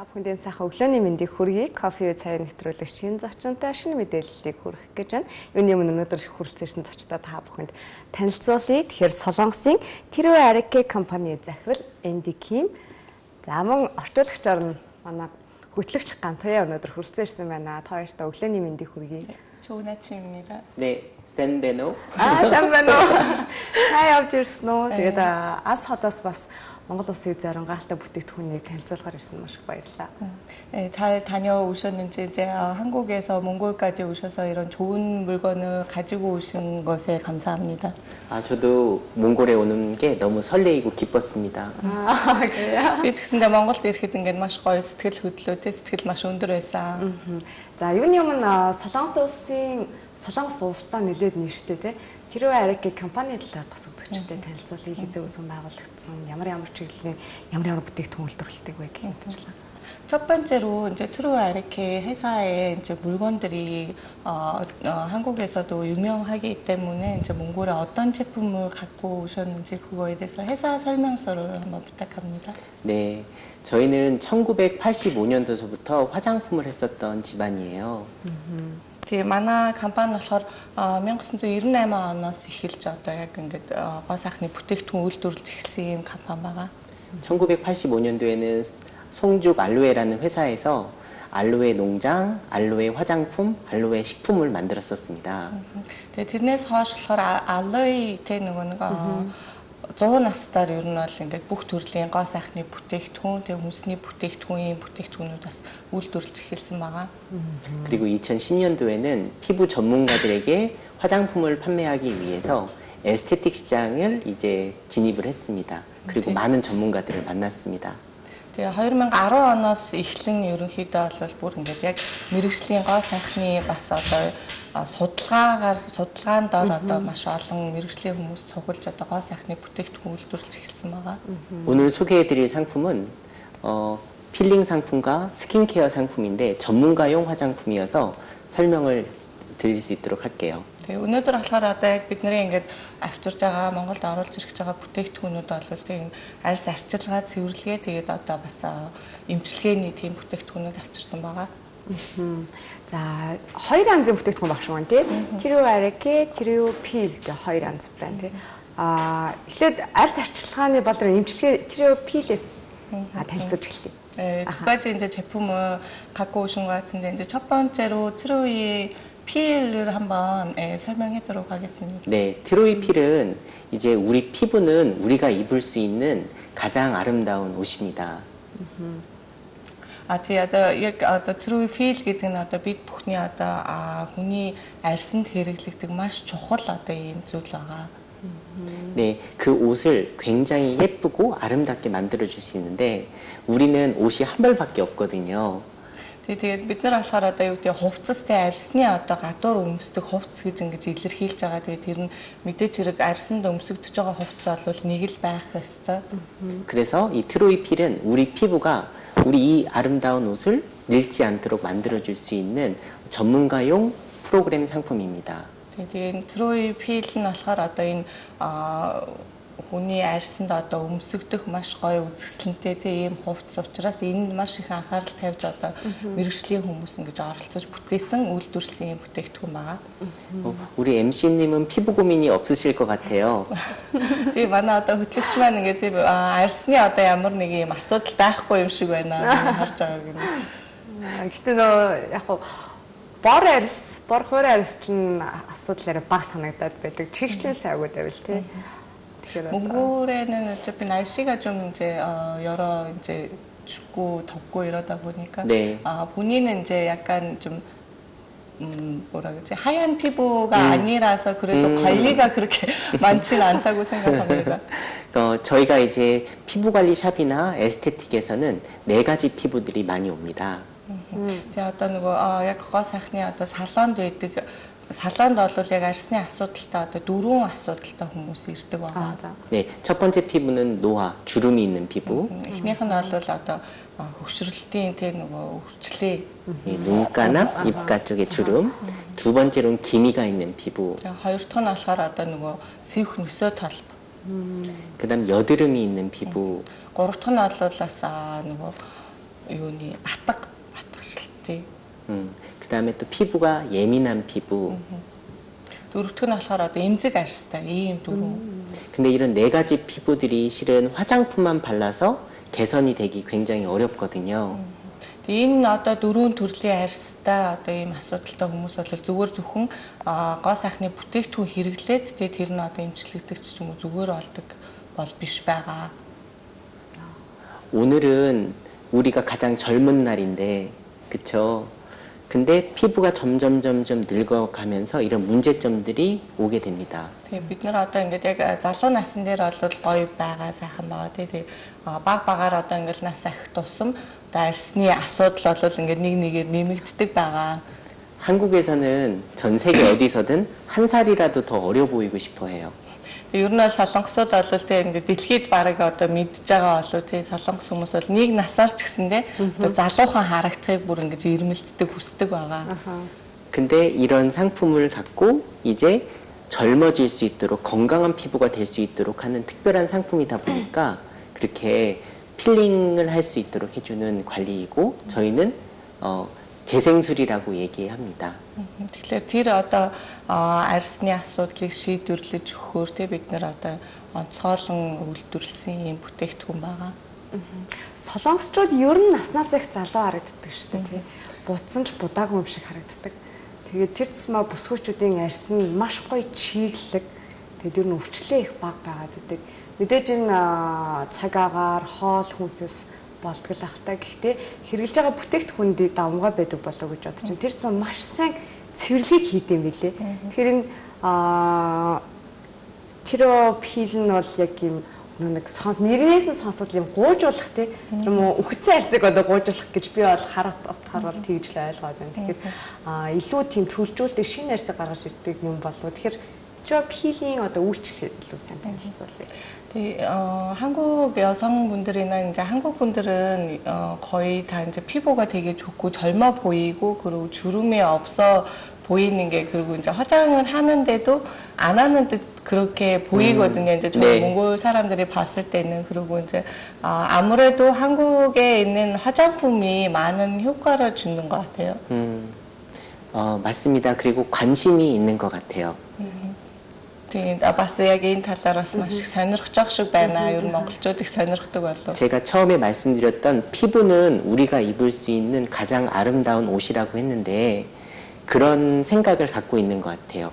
хамтаа үзэж та бүхэндээ сайхан өглөөний мэндийг хүргэе. Кофе цай нэвтрүүлэг шинэ зочинтой шинэ мэдээллийг хүргэх гэж байна. Юуны өмнө өнөөдөр хүрэлцсэн зочтой та бүхэнд танилцуулъя. Тэгэхээр Солонгосын Тэрвэ Арике компани захирал Энди Ким. За мөн орчуулагчаар нь манай хөтлөгч Гантуяа өнөөдөр хүрэлцэн ирсэн байна. Та хоёртаа өглөөний мэндийг хүргэе. 조은아침입니다. 네, 샌베노. Аа, сайн байна уу? Сайн явж ирсэн үү? Тэгээд ас холоос бас Монгол улсыг зорингaalтай бүтээгдэхүүнийг танилцуулахаар ирсэн маш их баярлалаа. 네, 잘 다녀오셨는지 이제 어, 한국에서 몽골까지 오셔서 이런 좋은 물건을 가지고 오신 것에 감사합니다. 아, 저도 몽골에 오는 게 너무 설레이고 기뻤습니다. Аа, 그래요? Би ч гэсэндээ Монголд ирэхэд ингээд маш гоё сэтгэл хөдлөөтэй сэтгэл маш өндөр байсан. За юуны өмнө а, Солонгос улсын Солонгос улсдаа нэлээд нэрштэй те Тэрвэ Арике компани талаар бас үзэгчтэй танилцуулъя. Хизээ үүсгэн байгуулагдсан ямар ямар чиглэлийн ямар ямар бүтээгдэхүүн үйлдвэрлэдэг вэ гэх мэтлээ. 첫 번째로 이제 트루 아르케 회사의 이제 물건들이 어, 어, 한국에서도 유명하기 때문에 이제 몽골에 어떤 제품을 갖고 오셨는지 그거에 대해서 회사 설명서를 한번 부탁합니다. 네, 저희는 1985년도서부터 화장품을 했었던 집안이에요. Тэгээ манай компани болохоор а, 1998 оноос эхэлж одоо яг ингээд а, гоо сайхны бүтээгдэхүүн үйлдвэрлэж эхэлсэн юм компани байгаа. 1985년도에는 송죽 알로에라는 회사에서 알로에 농장, 알로에 화장품, 알로에 식품을 만들었었습니다. Тэгээ тэрнээс хойш болохоор алой тэ нөгөө нэг 100 настаар ер нь бол ингээд бүх төрлийн гоо сайхны бүтээгдэхүүн, тэгээ хүнсний бүтээгдэхүүн, бүтээгдэхүүнүүд бас үйлдвэрлэж эхэлсэн байгаа. 그리고 2010년도에는 피부 전문가들에게 화장품을 판매하기 위해서 에스테틱 시장을 이제 진입을 했습니다. 그리고 네. 많은 전문가들을 만났습니다. Тэгээ 2010 оноос эхлэн ерөнхийдөө бол бүр ингээд яг мэрэгжлийн гоо сайхны бас одоо а, судалгаагаар судалгаанд ор одоо маш олон мэрэгжлийн хүмүүс цуглаж одоо гоо сайхны бүтээгдэхүүн үйлдвэрлэж эхэлсэн байгаа. 오늘 소개해드릴 상품은 어, 필링 상품과 스킨케어 상품인데 전문가용 화장품이어서 설명을 드릴 수 있도록 할게요. Тэгээ өнөөдөр болохоор одоо яг бидний ингээд авчирж байгаа Монголд оруулж ирэх байгаа бүтээгдэхүүнүүд бол тийм арьс арчилгаа, цэвэрлэгээ тэгээд одоо бас а, эмчилгээний тийм бүтээгдэхүүнүүд авчирсан байгаа. За хоёр янзын бүтээгдэхүүн багш маань тий. Тэрвэ Арике, тэрвэ Пил гэх хоёр янз байна тий. Аа эхлээд арьс арчилгааны болор эмчилгээ тэрвэ Пилээс а, танилцуулж эхлэе. 네, 두 가지 이제 제품을 갖고 오신 것 같은데 이제 첫 번째로 트로이 필을 한번 예, 설명해도록 하겠습니다. 네, 트로이필은 이제 우리 피부는 우리가 입을 수 있는 가장 아름다운 옷입니다. А тий одоо яг одоо true feel гэдэг нь одоо бид бүхний одоо а, хүний арьсанд хэрэглэгдэг маш чухал одоо ийм зүйл байгаа. 네, 그 옷을 굉장히 예쁘고 아름답게 만들어 줄 수 있는데 우리는 옷이 한 벌밖에 없거든요. Тий тэгээд бид нар болохоор одоо юу гэдэг хувцастай арьсны одоо гадуур өмсдөг хувцас гэж ингэж илэрхийлж байгаа. Тэгээд тэр нь мэдээж хэрэг арьсанд өмсөгдөж байгаа хувцас бол нэг л байх ёстой. 그래서 이 트로이필은 우리 피부가 우리 이 아름다운 옷을 늙지 않도록 만들어 줄 수 있는 전문가용 프로그램 상품입니다. Тэгээд 트로이 필 нь болохоор одоо энэ а, хүний арьсанд одоо өмсөгдөх маш гоё үзэсгэлэнтэй тийм хувцас учраас энд маш их анхаарал тавьж одоо мэрэгжлийн хүмүүс ингэж оролцож бүтээсэн үйлдвэрлэсэн юм бүтээгдэхүүн байгаа. 어, 우리 MC님은 피부 고민이 없으실 것 같아요. Тийм манай одоо хөтлөгч маань ингээд тийм а, арьсны одоо ямар нэг юм асуудал байхгүй юм шиг байна харж байгааг нь. Аа, Гэтэ нөө яг хуу бор арьс, бор хуур арьс чинь асуудал арай баг санагдаад байдаг. Чигчлэн сайгууд байвал 어떻게 됐어요? 몽골에는 어차피 날씨가 좀 이제 어, 여러 이제 춥고 덥고 이러다 보니까 네. 아, 본인은 이제 약간 좀 음, 뭐라 그러지 하얀 피부가 음. 아니라서 그래도 음. 관리가 그렇게 많지는 않다고 생각합니다. 어, 저희가 이제 피부 관리 샵이나 에스테틱에서는 네 가지 피부들이 많이 옵니다. 음. 제가 어떤 거 아, 약간 사냐 또 살란도 있고 салонд байдаг салонд бол яг арьсны асуудалтай одоо дөрвөн асуудалтай хүмүүс ирдэг Аа байгаа. за. 네, 첫 번째 피부는 노화, 주름이 있는 피부. Эхнийх нь бол одоо а, хөвшрөлтийн тэг нөгөө өвчлээ 이 눈가나 입가 쪽에 주름. 두 번째로는 기미가 있는 피부. Тэгээ хоёр дахь нь болохоор одоо нөгөө сэвх нөсөө толб. 그다음 여드름이 있는 피부. Гурав дахь нь бол бас аа, нөгөө юуны атга атгашлтыг. 음, 그 다음에 또 피부가 예민한 피부. Дөрөвдүг нь болохоор одоо эмзэг арьстай ийм дөрөв. 근데 이런 네 가지 피부들이 실은 화장품만 발라서 개선이 되기 굉장히 어렵거든요. Тэгээ энэ одоо дөрвөн төрлийн арьстай одоо ийм асуудалтай хүмүүс бол зүгээр зөвхөн аа, гоо сайхны бүтээгдэхүүн хэрэглээд тэгээ тэр нь одоо эмчлэгдэх ч юм уу зүгээр болдог бол биш байгаа. 오늘은 우리가 가장 젊은 날인데, 그쵸? 근데 피부가 점점 점점 늙어가면서 이런 문제점들이 오게 됩니다. Тэгээ бид нар одоо ингээд яг залуу насн дээр бол гоё байгаа сайхан байгаа тий. Тэгээ аа, баг багаар одоо ингээд нас ахих тусам одоо арьсны асуудал бол ингээд нэг нэгээр нэмэгддэг байгаа. 한국에서는 전 세계 어디서든 한 살이라도 더 어려 보이고 싶어 해요. Тэгээ ер нь бол солонгосууд бол тий ингээд дэлхийд бараг одоо мэдж байгаа болов тий солонгос хүмүүс бол нэг насаар ч гэсэндээ одоо залуухан харагдахыг бүр ингээд ирмэлцдэг хүсдэг байгаа. 근데 이런 상품을 갖고 이제 젊어질 수 있도록 건강한 피부가 될 수 있도록 하는 특별한 상품이다 보니까 그렇게 필링을 할 수 있도록 해주는 관리이고 저희는 어, 재생술이라고 얘기합니다. Тэгэхээр тэр одоо аа, арьсны асуудлыг шийдвэрлэж өгөхөөр тий бид нар одоо онцгойлон үйлдвэрлэсэн юм бүтээгдэхүүн байгаа. Солонгосчууд ер нь наснаас их залуу харагддаг шүү дээ тий. Будсан ч будаагүй юм шиг харагддаг. Тэгээд тэр тусмаа бүсгүүчүүдийн арьс нь маш гоё чиглэлэг. Тэгээд ер нь өвчлөө их баг байгаад байдаг. Мэдээж энэ аа, цаг агаар хоол хүнсээс болдгол ах та. Гэхдээ хэрэгжилж байгаа бүтээгдэхүүнд давмгай байдаг болоо гэж бодож байна. Тэр тусмаа маш сайн цэвэрлэгийг хийдэм билээ. Тэгэхээр энэ аа Тиропил нь бол яг юм нэг сонс нэрнээс нь сонсоод юм гуйжуулах тий юм уу үхсэн арсыг одоо гуйжуулах гэж би бол хараад утгаар бол тэгж л ойлгоод байна. Тэгэхээр а илүү тийм төлжүүлдэг шинэ арсыг гаргаж ирдэг юм болов. Тэгэхээр тиропилийн одоо үйлчлэхэд илүү сайн танилцуулъя. 네, 어, 한국 여성분들이나 이제 한국 분들은 어, 거의 다 이제 피부가 되게 좋고 젊어 보이고 그리고 주름이 없어 보이는 게 그리고 이제 화장을 하는데도 안 하는 듯 그렇게 보이거든요. 음, 이제 저희 네. 몽골 사람들이 봤을 때는 그리고 이제 아, 아무래도 한국에 있는 화장품이 많은 효과를 주는 것 같아요. 음, 어, 맞습니다. 그리고 관심이 있는 것 같아요. 음. Тэгээд а, бас яг энэ талаар бас маш их сонирхож байгаа шиг байна. Ер нь монголчууд их сонирхдаг болов. 제가 처음에 말씀드렸던 피부는 우리가 입을 수 있는 가장 아름다운 옷이라고 했는데 그런 생각을 갖고 있는 것 같아요.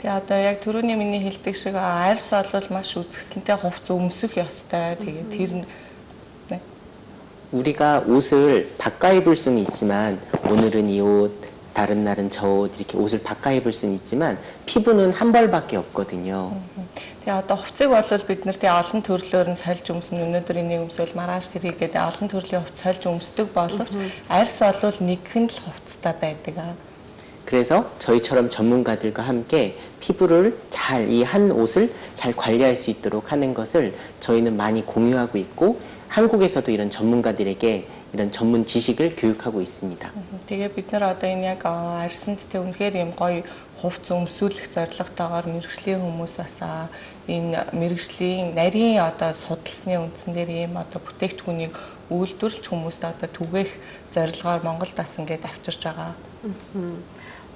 Тэгээ одоо яг түрүүний миний хэлдэг шиг а, арьс бол маш үзэсгэлэнтэй хувц өмсөх ёстой. Тэгээ тэр нь 네. 우리가 옷을 바꿔 입을 수는 있지만 오늘은 이 옷, 다른 날은 저 옷 이렇게 옷을 바꿔 입을 수는 있지만 피부는 한 벌밖에 없거든요. Тэгээ одоо хувцыг бол бид нар тэгээ олон төрлөөр нь сольж өмснө. Өнөөдөр энийг өмсвөл маргааш тэрийг гэдэг олон төрлийн хувц сольж өмсдөг боловч арьс бол нэгхэн л хувцтай байдаг. аа. 그래서 저희처럼 전문가들과 함께 피부를 잘 이 한 옷을 잘 관리할 수 있도록 하는 것을 저희는 많이 공유하고 있고 한국에서도 이런 전문가들에게 이런 전문 지식을 교육하고 있습니다. Тэгээ бид нар одоо энэ яг аа, арьсанд тэг үнэхээр юм гоё хувц өмсүүлэх зорилготойгоор мэрэгжлийн хүмүүс бас аа, энэ мэрэгжлийн нарийн одоо судалсны үндсэн дээр ийм одоо бүтээгдэхүүнийг үйлдвэрлэж хүмүүст одоо түгээх зорилгоор Монголд бас ингээд авчирч байгаа.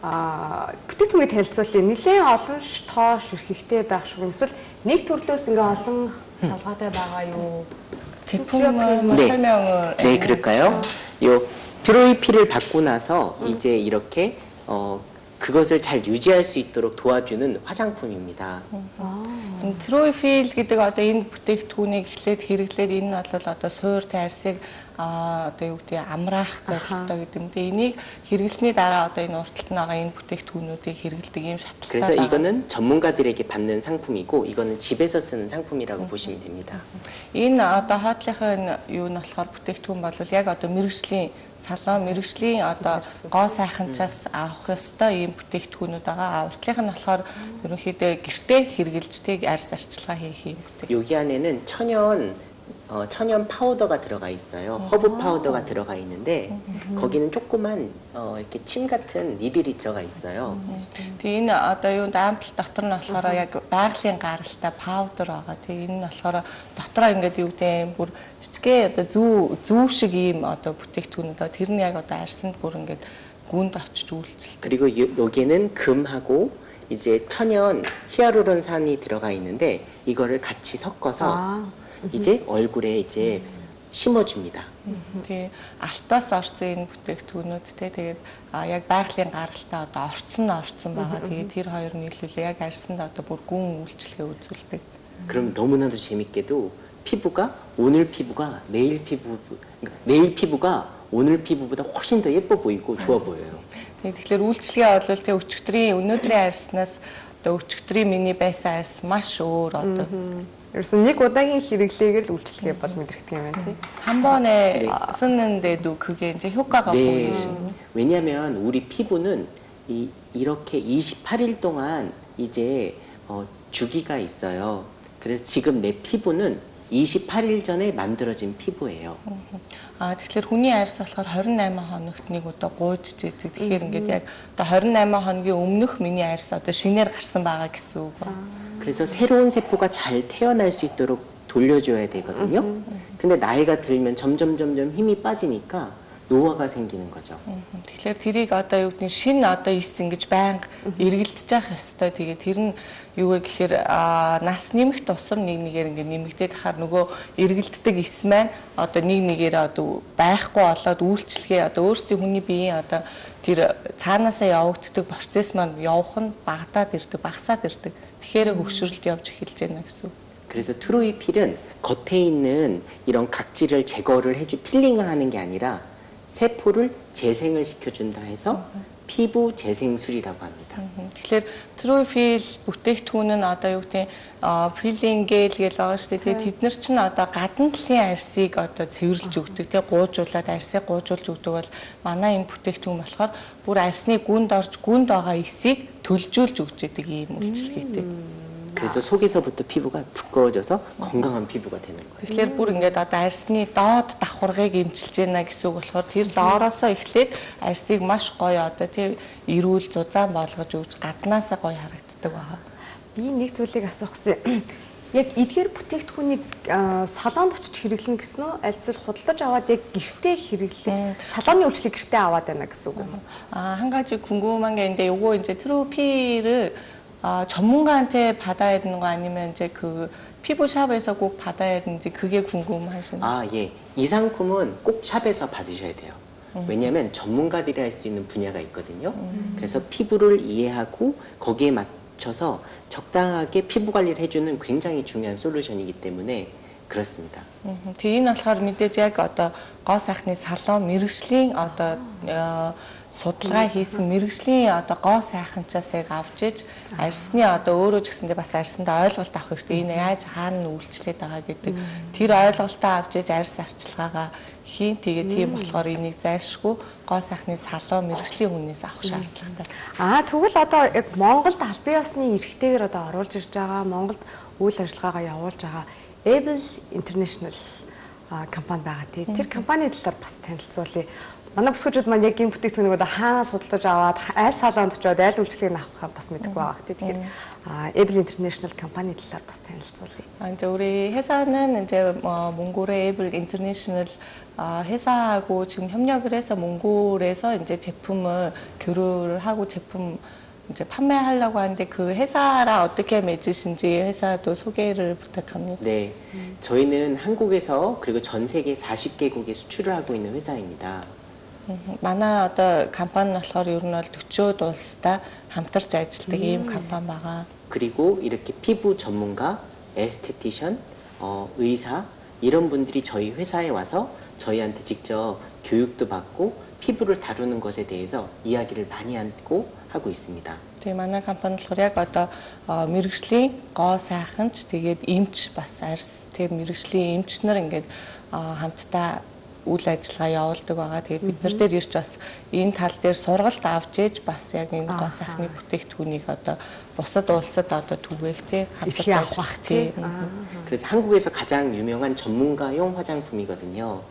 а бүтээгдэхүүний танилцуулъя. Нилээн олон ш- тоош эрхэгтэй байх шиг юм. эсвэл нэг төрлөөс ингээ олон салгаатай байгаа юу? 제품을 뭐 네. 설명을 네, 그럴까요? 요 드로이피를 받고 나서 이제 이렇게 어, 그것을 잘 유지할 수 있도록 도와주는 화장품입니다. Энэ Troyfil гэдэг одоо энэ бүтээгдэхүүнийг эхлээд хэрэглээд энэ нь бол одоо суур тайрсыг а одоо юу гэдэг амраах зорилготой гэдэг юм. Тэгээ энийг хэрэглэсний дараа одоо энэ урталт нь байгаа энэ бүтээгдэхүүнүүдийг хэрэглэдэг ийм шатлалтай. 그래서 байгаа. 이거는 전문가들에게 받는 상품이고 이거는 집에서 쓰는 상품이라고 보시면 됩니다. Энэ одоо хоотлынхын юу нь болохоор бүтээгдэхүүн бол яг одоо мэрэгжлийн салон мэрэгжлийн одоо гоо сайханчаас авах ёстой ийм бүтээгдэхүүнүүд байгаа. А уртлынх нь болохоор ерөнхийдөө гэртээ хэрэгжилжтэй арьс арчилгаа хийх юм бүтээгдэхүүн. 여기 안에는 천연 어, 천연 파우더가 들어가 있어요. 허브 파우더가 들어가 있는데 거기는 조그만 어, 이렇게 침 같은 니들이 들어가 있어요. Тэгээ энэ одоо юу даампл дотор нь болохоор яг байгалийн гаралтай паудер байгаа. Тэгээ энэ нь болохоор дотроо ингээд юу гэдэг бүр жижигхэн одоо зүү зүү шиг ийм одоо бүтээгдэхүүн одоо тэр нь яг одоо арьсанд бүр ингээд гүнд очиж үйлчлдэг. 그리고 요- 여기에는 금하고 이제 천연 히아루론산이 들어가 있는데 이거를 같이 섞어서 아. 이제 얼굴에 이제 심어줍니다. Тэгээ алтаас орсон энэ бүтээгдэхүүнүүд те тэгээд а, яг байгалийн гаралтай одоо орцсон нь орцсон байгаа. Тэгээд тэр хоёр нийлүүлээ яг арьсанд одоо бүр гүн үйлчлэгээ үзүүлдэг. 그럼 너무나도 재밌게도 피부가 오늘 피부가 내일 피부 그러니까 내일 피부가 오늘 피부보다 훨씬 더 예뻐 보이고 좋아 보여요. Тэгээд тэгэхээр үйлчлэгээ бол тэ өчигдрийн өнөөдрийн арьснаас одоо өчигдрийн миний байсан арьс маш өөр одоо Ерөөсөн нэг удаагийн хэрэглээгээр л үйлчлэгээ бол мэдрэгдэх юм байна тий. 한 번에 쓰는데도 그게 이제 효과가 네. 보이시는. 왜냐하면 우리 피부는 이, 이렇게 28일 동안 이제 어, 주기가 있어요. 그래서 지금 내 피부는 28일 전에 만들어진 피부예요. А тэгэхээр хүний арьс болохоор 28 хоногт нэг удаа гуйж идэг. Тэгэхээр ингээд яг одоо 28 хоногийн өмнөх миний арьс одоо шинээр гарсан байгаа гэсэн үг. 그래서 새로운 세포가 잘 태어날 수 있도록 돌려줘야 되거든요. 근데 나이가 들면 점점 점점 힘이 빠지니까 노화가 생기는 거죠. Тэгэхээр тэрийг одоо юу гэдэг нь шин одоо ис ингэж байнга эргэлдэж явах ёстой. Тэгээ тэр нь юу вэ гэхээр аа, нас нэмэх тусам нэг нэгээр ингэ нэмэгдээд хахаар нөгөө эргэлддэг ис маань одоо нэг нэгээр одоо байхгүй болоод үйлчлэгээ одоо өөрсдийн хүний биеийн одоо тэр цаанаасаа явагддаг процесс маань явах нь багадаад ирдэг, багасаад ирдэг. Тэгэхээр хөгшрөлт явж эхэлж байна гэсэн үг. 그래서 트로이필은 겉에 있는 이런 각질을 제거를 해주 필링을 하는 게 아니라 세포를 재생을 시켜준다 해서 피부 재생술이라고 합니다. Мгм. Тэгэхээр трофил бүтээгдэхүүн нь одоо юу гэдэг филинг гээл гээл байгаа шүү дээ. Тэгээд тэд нар ч н одоо гадна талын арьсыг одоо цэвэрлж өгдөг. Тэгээ гуужуулаад арьсыг гуужуулж өгдөг бол манай энэ бүтээгдэхүүн болохоор бүр арьсны гүнд орж гүнд байгаа эсийг төлжүүлж өгч яадаг ийм үйлчлэгээтэй. 그래서 속에서부터 피부가 두꺼워져서 건강한 피부가 되는 거예요. Тэгэхээр бүр ингээд одоо арьсны доод давхаргыг эмчилж байна гэсэн үг болохоор тэр доороосоо эхлээд арьсыг маш гоё одоо тийм эрүүл зузаан болгож өгч гаднаасаа гоё харагддаг байгаа. Би нэг зүйлийг асуух гэсэн. Яг эдгээр бүтээгдэхүүнийг аа, салонд очиж хэрэглэн гэсэн үү? Аль эсвэл худалдаж аваад яг гэртээ хэрэглэж салооны үйлчлэг гэртээ аваад байна гэсэн үг юм уу? 아, 한 가지 궁금한 게 있는데 요거 이제 트로피를 아, 전문가한테 받아야 되는 거 아니면 이제 그 피부샵에서 꼭 받아야 되는지 그게 궁금하시나요? 아, 예. 이 상품은 꼭 샵에서 받으셔야 돼요. 왜냐하면 전문가들이 할 수 있는 분야가 있거든요. 그래서 피부를 이해하고 거기에 맞춰서 적당하게 피부 관리를 해주는 굉장히 중요한 솔루션이기 때문에 그렇습니다. мгм. Тэгээ энэ болохоор мэдээж яг одоо гоо сайхны салон мэрэгжлийн одоо э, судалгаа хийсэн мэрэгжлийн одоо гоо сайханчаас яг авч иж арьсны одоо өөрөө ч гэсэндээ бас арьсандаа ойлголт авах хэрэгтэй. Энэ яаж хаана нь үйлчлээд байгаа гэдэг тэр ойлголтоо авч иж арьс арчилгаагаа хийн. Тэгээ тийм болохоор энийг зайлшгүй гоо сайхны салон мэрэгжлийн хүнээс авах шаардлагатай. Аа тэгвэл одоо яг Монголд аль бие усны эрхтэйгээр одоо оруулж ирж байгаа Монголд үйл ажиллагаагаа явуулж байгаа Able International компани байгаа тий. Тэр компани талаар бас танилцуулъя. Манай бүсгүүчүүд маань яг энэ бүтээгдэхүүнийг одоо хаана судалж аваад аль салонд очиод аль үйлчлэгийг авах бас мэдэхгүй байгаа тий. Тэгэхээр а, Able International компани талаар бас танилцуулъя. 아, 이제 우리 회사는 이제 어, 몽골의 에이블 인터내셔널 아, 회사하고 지금 협력을 해서 몽골에서 이제 제품을 교류를 하고 제품 이제 판매하려고 하는데 그 회사랑 어떻게 맺으신지 회사도 소개를 부탁합니다. 네. 저희는 한국에서 그리고 전 세계 40개국에 수출을 하고 있는 회사입니다. 음, манай одоо компани нь болохоор ер нь бол 40-од улстай хамтарч ажилладаг ийм компани байгаа. 그리고 이렇게 피부 전문가, 에스테티션, 어, 의사 이런 분들이 저희 회사에 와서 저희한테 직접 교육도 받고 피부를 다루는 것에 대해서 이야기를 많이 하고 하고 있습니다. Тэгээ манай компани болохоор яг одоо а, мэрэгжлийн гоо сайханч тэгээд эмч бас арьс тэгээ мэрэгжлийн эмч нар ингээд а, хамтдаа үйл ажиллагаа явуулдаг байгаа. Тэгээд бид нар дээр ирж бас энэ тал дээр сургалт авч ээж бас яг энэ гоо сайхны бүтээгдэхүүнийг одоо бусад улсад одоо түгээх тий Эрхий авах бах, тий. 그래서 한국에서 가장 유명한 전문가용 화장품이거든요.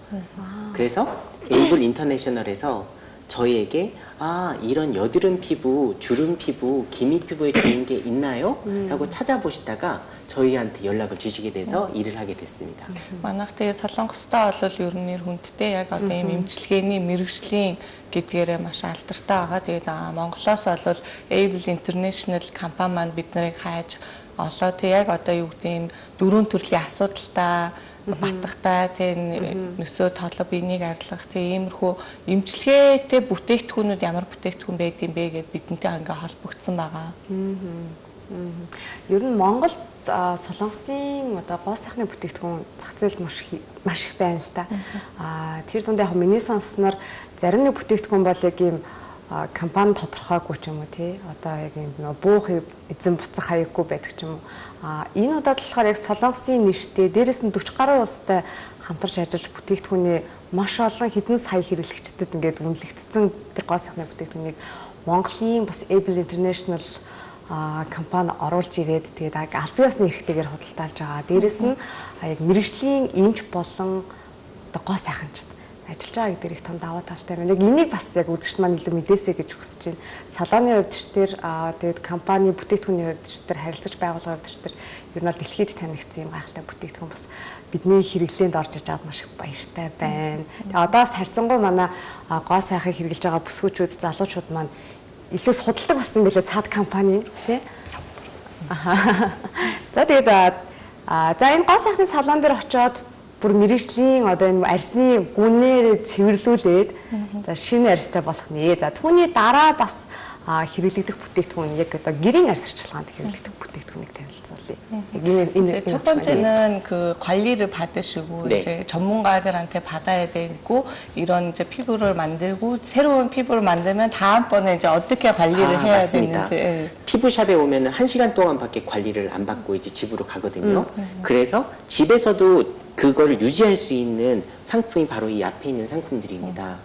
그래서 에이블 인터내셔널에서 저희에게 아 이런 여드름 피부, 주름 피부, 기미 피부에 좋은 게 있나요? 라고 찾아보시다가 저희한테 연락을 주시게 돼서 일을 하게 됐습니다. Манайх тэгээ солонгостой бол ер нь нэр хүндтэй яг одоо ийм эмчилгээний мэрэгжлийн гэдгээрээ маш алдартай байгаа. Тэгээд аа, Монголоос бол Able International компани маань бид нарыг хайж олоо. Тэг яг одоо юу гэдэг юм дөрвөн төрлийн асуудалтай батгахтай тийм нөсөө толгой биенийг арилгах тийм иймэрхүү эмчилгээтэй бүтээгдэхүүнүүд ямар бүтээгдэхүүн байдаг юм бэ гэдээ бидэнтэй ингээ холбогдсон байгаа. Ер нь Монголд солонгосын одоо гоо сайхны бүтээгдэхүүн зах зээл маш маш их байна л да. А тэр дунд яг миний сонссноор зарим нэг бүтээгдэхүүн бол яг ийм компани тодорхойгүй ч юм уу тий. Одоо яг ийм нөө буух эзэн буцах хаяггүй байдаг ч юм уу. А энэ удаад болохоор яг солонгосын нэртэй дээрэс нь 40 гаруй улстай хамтарч ажиллаж бүтээгдэхүүний маш олон хэдэн сая хэрэглэгчдэд ингээд үнэлэгдсэн тэр гоо сайхны бүтээгдэхүүнийг Монголын бас Able International компани оруулж ирээд тэгээд аль биесны эрхтэйгээр худалдаалж байгаа. Дээрэс нь яг мэрэгжлийн эмч болон гоо сайханчд ажиллаж байгаа гэдэг их том даваа талтай байна. Яг энийг бас яг үзэгч маань илүү мэдээсэй гэж хүсэж байна. Салооны хувьд ч тэр а, тэгээд компани бүтээгдэхүүний хувьд ч тэр харилцаж байгууллагын хувьд ч тэр ер нь бол дэлхийд танигдсан юм гайхалтай бүтээгдэхүүн бас бидний хэрэглээнд орж иж аваад маш их баяртай байна. Тэгээ одоос харьцангуй манай гоо сайхыг хэрэглэж байгаа бүсгүүчүүд, залуучууд маань илүү судалдаг болсон байлээ цаад компани тий. Аха. За тэгээд за энэ гоо сайхны салон дээр очиод бүр мэрэгжлийн одоо энэ арсны гүнээр цэвэрлүүлээд за шинэ арстай болох нэ. За түүний дараа бас хэрэглэгдэх бүтээгдэхүүн яг одоо гэрийн арс арчилгаанд хэрэглэгдэх бүтээгдэхүүнийг танилцуулъя. Яг энэ энэ 첫 번째는 그 관리를 받으시고 네. 이제 전문가들한테 받아야 되고 이런 이제 피부를 만들고 새로운 피부를 만들면 다음번에 이제 어떻게 관리를 아, 해야 맞습니다. 되는지 예. 피부샵에 오면은 한 시간 동안밖에 관리를 안 받고 이제 집으로 가거든요. 음, 그래서 집에서도 그거를 유지할 수 있는 상품이 바로 이 앞에 있는 상품들입니다.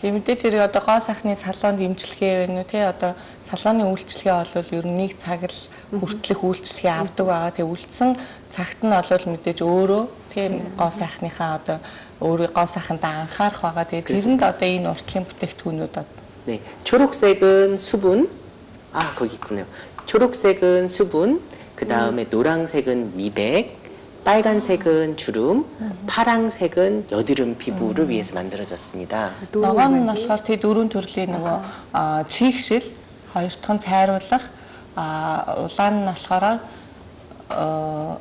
Тэгээ мэдээж хэрэг одоо гоо сайхны салонд имчилгээ байна уу те одоо салооны үйлчлэгээ бол ер нь нэг цаг л хүртэлх үйлчлэгээ авдаг байгаа. Тэгээ үлдсэн цагт нь бол мэдээж өөрөө тийм гоо сайхныхаа одоо өөрөө гоо сайхандаа анхаарах байгаа. Тэгээ тэрэнд одоо энэ уртлын бүтээгдэхүүнүүд одоо 네, 초록색은 수분. 아, 거기 있군요. 초록색은 수분. 그 다음에 노란색은 미백. 빨간색은 주름. 파랑색은 여드름 피부를 위해서 만들어졌습니다. Ногоо нь болохоор тий дөрвөн төрлийн нөгөө аа, чийгшил, хоёр дахь нь цайруулах, аа, улаан нь болохоор аа,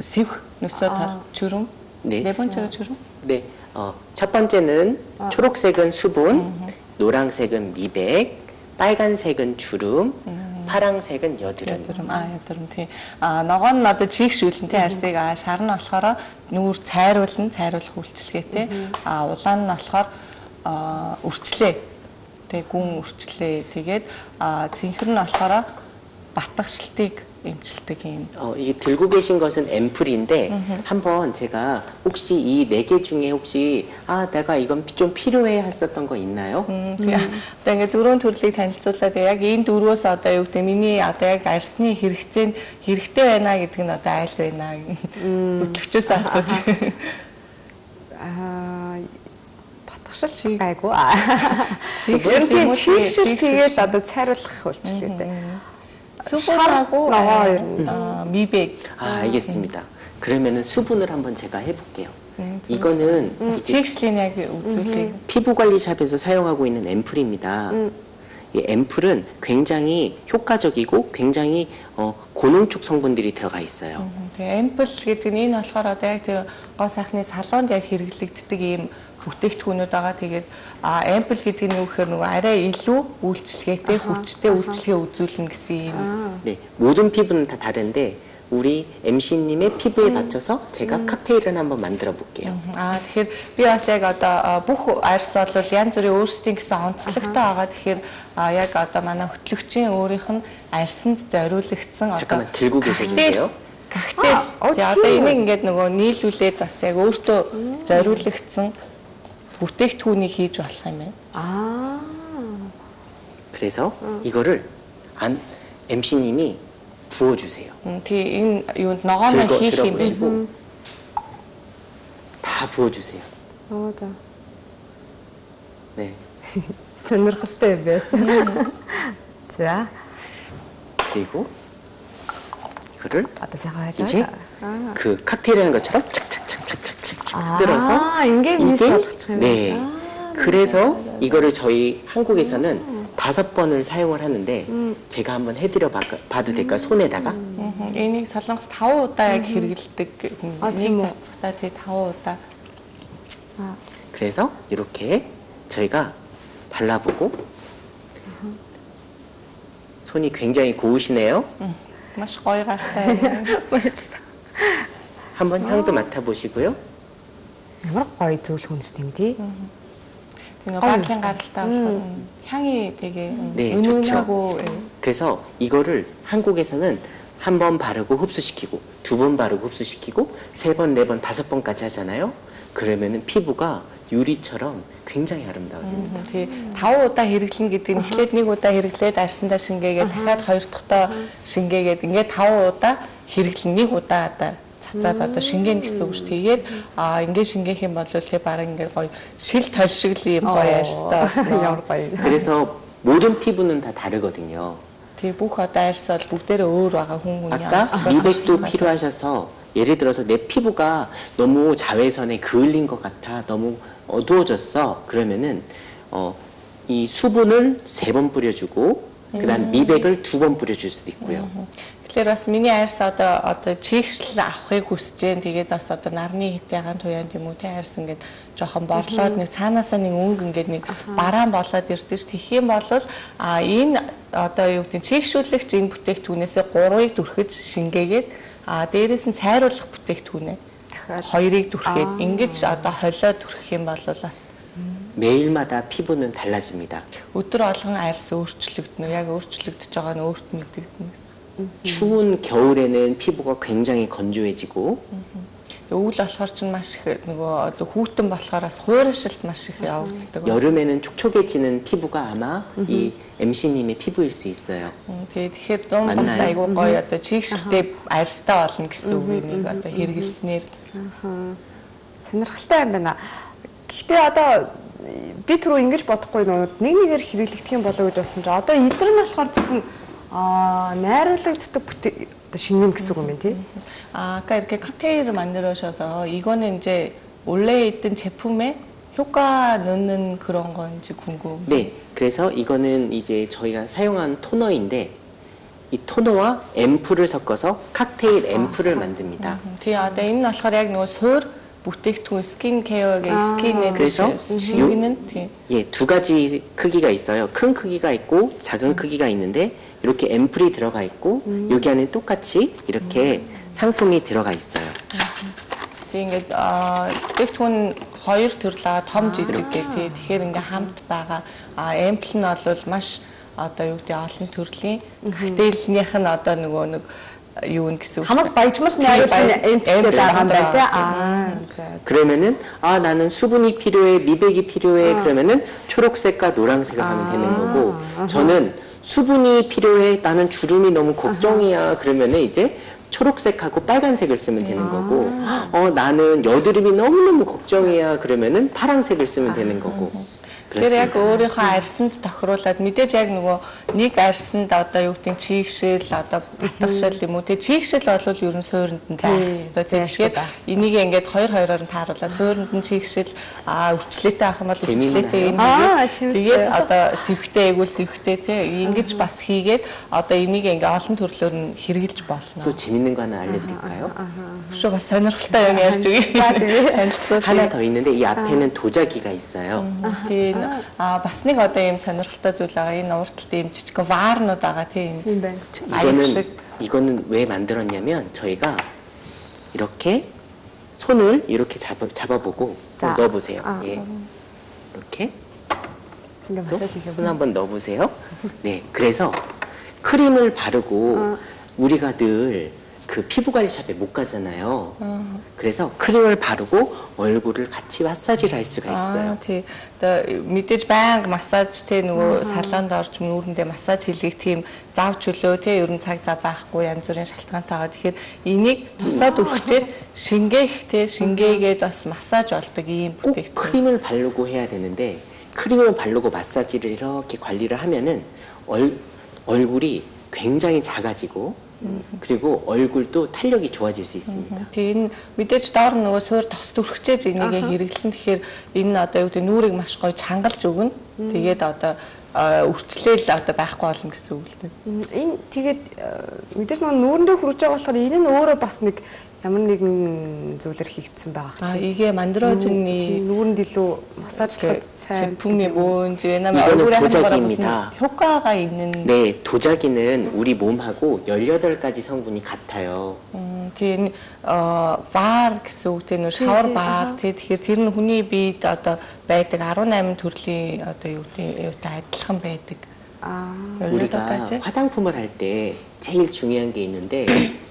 сэвх нөсөө тар 주름. 네. 네 번째가 주름. 네, 어, 첫 번째는 초록색은 수분, 노란색은 미백, 빨간색은 주름, 파랑색은 여드름. Ядрам аа ядрам тий. Аа ногоо нь одоо чийгшүүлэн тий арсыг аа шар нь болохоор нүүр цайруулан цайруулах үйлчлэгээтэй. Аа улаан нь болохоор аа үрчлээ. Тэг гүн үрчлээ. Тэгээд аа цэнхэр нь болохоор батгашилтыг эмчилдэг юм. 어, 이게 들고 계신 것은 앰플인데 한번 제가 혹시 이 네 개 중에 혹시 아 내가 이건 피- 좀 필요해 했었던 거 있나요? Тэгээ одоо ингээд дөрөв төрлийг танилцуулаад яг энэ дөрвөөс одоо юу гэдэг миний одоо яг арсны хэрэгцээ нь хэрэгтэй байна гэдэг нь одоо айл байна. Хөтлөгчөөс асууж. аа батгашил Чиг- гайгүй. аа. Чигшил Ерөнхий юм уу? чигшил Чигшил. тэгэл одоо цайруулах үйлчлэгээтэй. 수분하고 너무 아, 이런- 어, 미백. 아 알겠습니다. 그러면은 수분을 한번 제가 해볼게요. 이거는 이제 지엑슬린 약 우주리. 피부 관리샵에서 사용하고 있는 앰플입니다. 이 앰플은 굉장히 효과적이고 굉장히 어, 고농축 성분들이 들어가 있어요. Тэгээ эмпл гэдэг нь энэ болохоор одоо яг тэр гоо сайхны салонд яг хэрэглэгддэг ийм бүтээгдэхүүнүүд байгаа. Тэгээд а эмпл гэдэг нь юу гэхээр нөгөө арай илүү үйлчлэгээтэй хүчтэй үйлчлэгээ үзүүлнэ гэсэн ийм. 네, 모든 피부는 다 다른데 우리 MC님의 피부에 맞춰서 제가 칵테일을 한번 만들어 볼게요. Аа тэгэхээр би бас яг одоо а, бүх арьс бол янз бүрийн өөрсдийн гэсэн онцлогтой байгаа. Тэгэхээр а, яг одоо манай хөтлөгчийн өөрийнх нь арьсанд зориулагдсан одоо 잠깐만 들고 계셔주세요. Коктейл. Аа, оо, За одоо тийм үү? энийг ингээд нөгөө нийлүүлээд бас яг өөртөө зориулагдсан бүтээгдэхүүнийг хийж болох юм байна. Аа. 그래서 이거를 안 MC님이 부어주세요. М, Тэгээ энэ юунд ногооноо 들고 хийх юм бэ? 들어보시고 다 부어주세요. Оо за. 네. Сонирхолтой юм байсан. За. 그리고 이거를 Одоо сайхан 이제 байлаа. 그 칵테일 하는 것처럼 착착 착착착착 아, 들어서 이게 네. 아, 그래서 맞아요. 이거를 저희 한국에서는 음. 다섯 번을 사용을 하는데 음. 제가 한번 해드려 봐도 될까요? 손에다가. 이닉 살랑스 다오다의 길을 때 이닉 자체다 다오다. 그래서 이렇게 저희가 발라보고 손이 굉장히 고우시네요. 맛있어요. 맛있어. 한번 향도 맡아보시고요. Ямар гоё зүйл хүнстэй юм тий. Тэгээ нэг баахийн гаралтай болохоор м, 향이 되게 음, 네, 은은하고 예. 그래서 이거를 한국에서는 한 번 바르고 흡수시키고 두 번 바르고 흡수시키고 세 번, 네 번, 다섯 번까지 하잖아요. 그러면은 피부가 유리처럼 굉장히 아름다워집니다. Мгм. Тэгээ 5 удаа хэрэглэн гэдэг нь эхлээд нэг удаа хэрэглээд арьсандаа шингээгээд дахиад хоёр дахьтаа шингээгээд ингээд 5 удаа хэрэглэн нэг удаа одоо цацаад одоо шингээн гэсэн үг шүү. Тэгээд аа ингээд шингээх юм бол тэгээ бараг ингээд гоё шил толь шиг л юм гоё арьстай болно. Ямар гоё. 그래서 모든 피부는 다 다르거든요. Тэгээ бүх одоо арьс бол бүгдээрээ өөр байгаа хүн хүний 아까 арьс. 미백도 필요하셔서 예를 들어서 내 피부가 너무 자외선에 그을린 것 같아 너무 어두워졌어 그러면은 어, 이 수분을 세 번 뿌려주고 그다음 미백을 두 번 뿌려줄 수도 있고요. Тэгэхээр бас миний арьс одоо одоо чигшил авахыг хүсэж जैन. Тэгээд бас одоо нарны хитээгаан туяанд юм уу тий арьс ингээд жоохон борлоод нэг цаанаасаа нэг өнгө ингээд нэг бараан болоод ирдэж тэгэх юм бол а энэ одоо юу гэдэг нь чигшүүлэгч энэ бүтээгдэхүүнээсээ гурвыг дүрхэж шингээгээд а дээрээс нь цайруулах бүтээгдэхүүнээ хоёрыг дүрхээд ингэж одоо холио дүрхэх юм бол бас 매일마다 피부는 달라집니다. өдөр болгон арьс өөрчлөгдөнө. Яг өөрчлөгдөж байгаа нь өөрт мэдэгдэнэ гэсэн. 추운 겨울에는 피부가 굉장히 건조해지고 Өвөл болохоор ч маш их нөгөө одоо хүүтэн болохоор бас хуурашилт маш их явагддаг. 여름에는 촉촉해지는 피부가 아마 이 MC님의 피부일 수 있어요. М, Тэгээ тэгэхээр зун бас Манайна. айгүй гоё одоо чигшэлтэй арьстай болно гэсэн үг энийг одоо хэрэгэлснээр Сонирхолтой юм байна. Гэхдээ одоо би түрүү ингэж бодохгүй нууд нэг нэгээр хэрэглэгдэх юм болоо гэж бодсон чинь одоо эдгээр нь болохоор зөвхөн 아, 나를렉트도 부티 신념 기소금인데. 아, 아까 이렇게 칵테일을 만들어셔서 이거는 이제 원래 있던 제품에 효과 넣는 그런 건지 궁금. 네, 그래서 이거는 이제 저희가 사용한 토너인데 이 토너와 앰플을 섞어서 칵테일 아, 앰플을 아, 만듭니다. 그 안에 있는 혈액 노술 무택통 스킨케어의 스킨에 그래서 그 음. 여기는 예, 두 가지 크기가 있어요. 큰 크기가 있고 작은 크기가 있는데 이렇게 앰플이 들어가 있고 여기 안에 똑같이 이렇게 상품이 들어가 있어요. Тэгээ ингээд аа, бүтээгдэхүүн хоёр төрлөө том жижиг гэх тий. Тэгэхээр ингээд хамт байгаа. А эмпл нь бол маш одоо юу гэдэг олон төрлийн коктейлнийх нь одоо нөгөө нэг юу н гэсэн үг. Хамаг баяжмал Тий, найруулсан баяж- эмчтэй эмчтэй байгаа юм байна тий. байгаа. Аа. за. 그러면은 아 나는 수분이 필요해 미백이 필요해 그러면은 초록색과 노란색을 하면 되는 거고 저는 수분이 필요해? 나는 주름이 너무 걱정이야. 그러면은 이제 초록색하고 빨간색을 쓰면 되는 거고 어 나는 여드름이 너무너무 걱정이야. 그러면은 파란색을 쓰면 되는 거고 Тэгэхээр яг 그렇습니다. өөрийнхөө арьсанд тохируулаад мэдээж яг нөгөө нэг арьсанд одоо юу гэдэг чигшэл одоо батгашил юм уу тэг чигшэл бол ер нь суурьнд нь байх хэрэгтэй тий, тэгэхээр байх. энийг ингээд хоёр хоёроор нь тааруулаад суурьнд нь чигшэл а үрчлээтэй авах юм бол Жимийн үрчлээтэй аа. энэ Аа, хийгээд тийм тэгээд үү. одоо сэвхтэй эгүүл сэвхтэй тий ингэж бас хийгээд одоо энийг ингээд олон төрлөөр нь хэрэгжилж болно. 또 재밌는 거 하나 알려드릴까요? Шүү бас сонирхолтой юм ярьж өгье. За, тэгээ. Альсуу 하나 더 있는데 이 앞에는 도자기가 있어요. Тийм а бас нэг одоо ийм сонирхолтой зүйл байгаа. Энэ урталт ийм жижиг ваарнууд байгаа тийм. Тийм байна. 이거는 아이식. 이거는 왜 만들었냐면 저희가 이렇게 손을 이렇게 잡아 잡아보고 자. 넣어보세요. 아. 예. 이렇게 Ингээ 또 마사지 손 한번 넣어보세요. 네, 그래서 크림을 바르고 우리가 늘 그 피부 관리 샵에 못 가잖아요. 그래서 크림을 바르고 얼굴을 같이 마사지를 할 수가 있어요. Аа тий. Одоо мэдээж байнга массаж те нөгөө салонд орж нүүрэндээ массаж хийлгэх тийм зав чөлөө те ер нь цаг зав байхгүй янз бүрийн шалтгаантайгаа тэгэхээр энийг тусаад үргэлжлээд шингээх те шингээгээд бас массаж болдог ийм 꼭 бүтээгдэхүүн. 크림을 바르고 해야 되는데 크림을 바르고 마사지를 이렇게 관리를 하면은 얼, 얼굴이 굉장히 작아지고 그리고 얼굴도 탄력이 좋아질 수 있습니다. Тэгээ энэ мэдээж доор нөгөө суур тос дүрхчээж энийгээ хэрэглэн тэгэхээр энэ одоо юу гэдэг нүрийг маш гоё чангалж өгнө. Тэгээд одоо а, үрчлээл одоо байхгүй болно гэсэн үг л дээ. М, Энэ тэгээд э, мэдээж нөгөө нүүрэндээ хүрж байгаа болохоор энэ нь өөрөө бас нэг ямар нэгэн зүйлээр хийгдсэн байгаа. А 이게 만들어진이 нүүрэнд илүү массажлахад сайн 제품이 뭔지 왜냐면 이거는 얼굴에 하는 거랑 무슨 도자기입니다. 효과가 있는 네, 도자기는 우리 몸하고 18가지 성분이 같아요. 음, тийм э вар гэсэн үг тийм нөө шавар баар тий тэгэхээр тэр нь хүний биед одоо байдаг 18 төрлийн одоо юу гэдэг юутай адилхан байдаг. Аа. 우리가 열여덟 가지? 화장품을 할 때 제일 중요한 게 있는데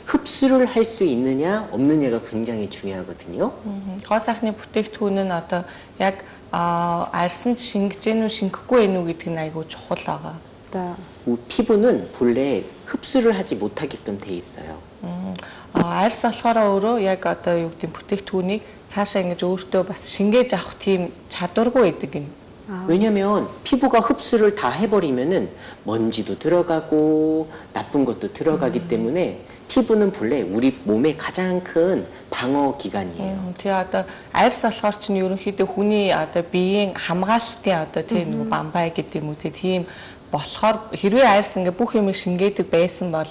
흡수를 할 수 있느냐 없느냐가 굉장히 중요하거든요. Мгм. гоо сайхны бүтээгдэхүүн нь одоо яг а арьсанд шингэж гэнүү шингэхгүй ээ нү гэдэг нь айгүй чухал байгаа. За. 우리 피부는 본래 흡수를 하지 못하게끔 돼 있어요. Мгм. А арьс болохоор өөрөө яг одоо юу гэдэг нь бүтээгдэхүүнийг цаашаа ингэж өөртөө бас шингээж авах тийм чадваргүй байдаг юм. 왜냐면 피부가 흡수를 다 해버리면은 먼지도 들어가고 나쁜 것도 들어가기 때문에 피부는 본래 우리 몸의 가장 큰 방어 기관이에요. Мгм. Тэгээ одоо арьс болохоор чинь ерөнхийдөө хүний одоо биеийн хамгаалалтын одоо тийм нэг бамбай гэдэг юм уу тийм болохоор хэрвээ арьс ингээ бүх юмыг шингээдэг байсан бол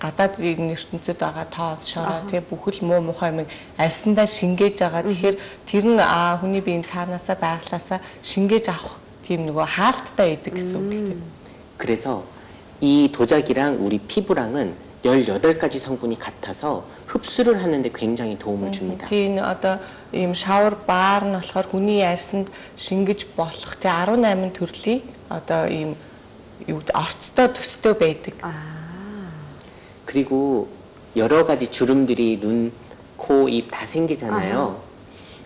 гадаад иргэн ертөнцид байгаа тоос шороо тэгээ бүхэл муу мухай юмыг арьсандаа шингээж байгаа. Тэгэхээр тэр нь аа хүний биеийн цаанаасаа байглаасаа шингээж авах тийм нөгөө хаалттай байдаг гэсэн үг л дээ. 그래서 이 도자기랑 우리 피부랑은 18가지 성분이 같아서 흡수를 하는데 굉장히 도움을 줍니다. Тийм одоо ийм шавар баар нь болохоор хүний арьсанд шингэж болох тий 18 төрлийн одоо ийм юу гэдэг орцтой төстэй байдаг. 그리고 여러 가지 주름들이 눈, 코, 입 다 생기잖아요.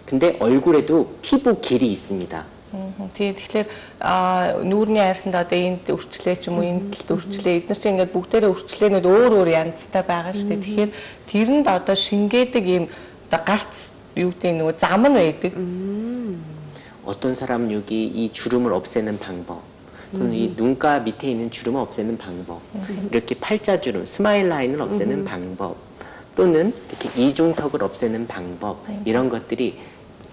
근데 얼굴에도 피부 길이 있습니다. Мгм. Тий тэгэхээр а, нүүрний арьсанд одоо энд өрчлөө ч юм уу энд талд өрчлөө эдгээр чинь ингээд бүгдээрээ өрчлөөнүүд өөр өөр янзтай байгаа шүү дээ. Тэгэхээр тэрэнд одоо шингээдэг ийм одоо гарц юу гэдэг нөгөө зам нь байдаг. 어떤 사람은 여기 이 주름을 없애는 방법, 또는 이 눈가 밑에 있는 주름을 없애는 방법, 이렇게 팔자주름, 스마일 라인을 없애는 방법, 또는 이렇게 이중턱을 없애는 방법, 이런 것들이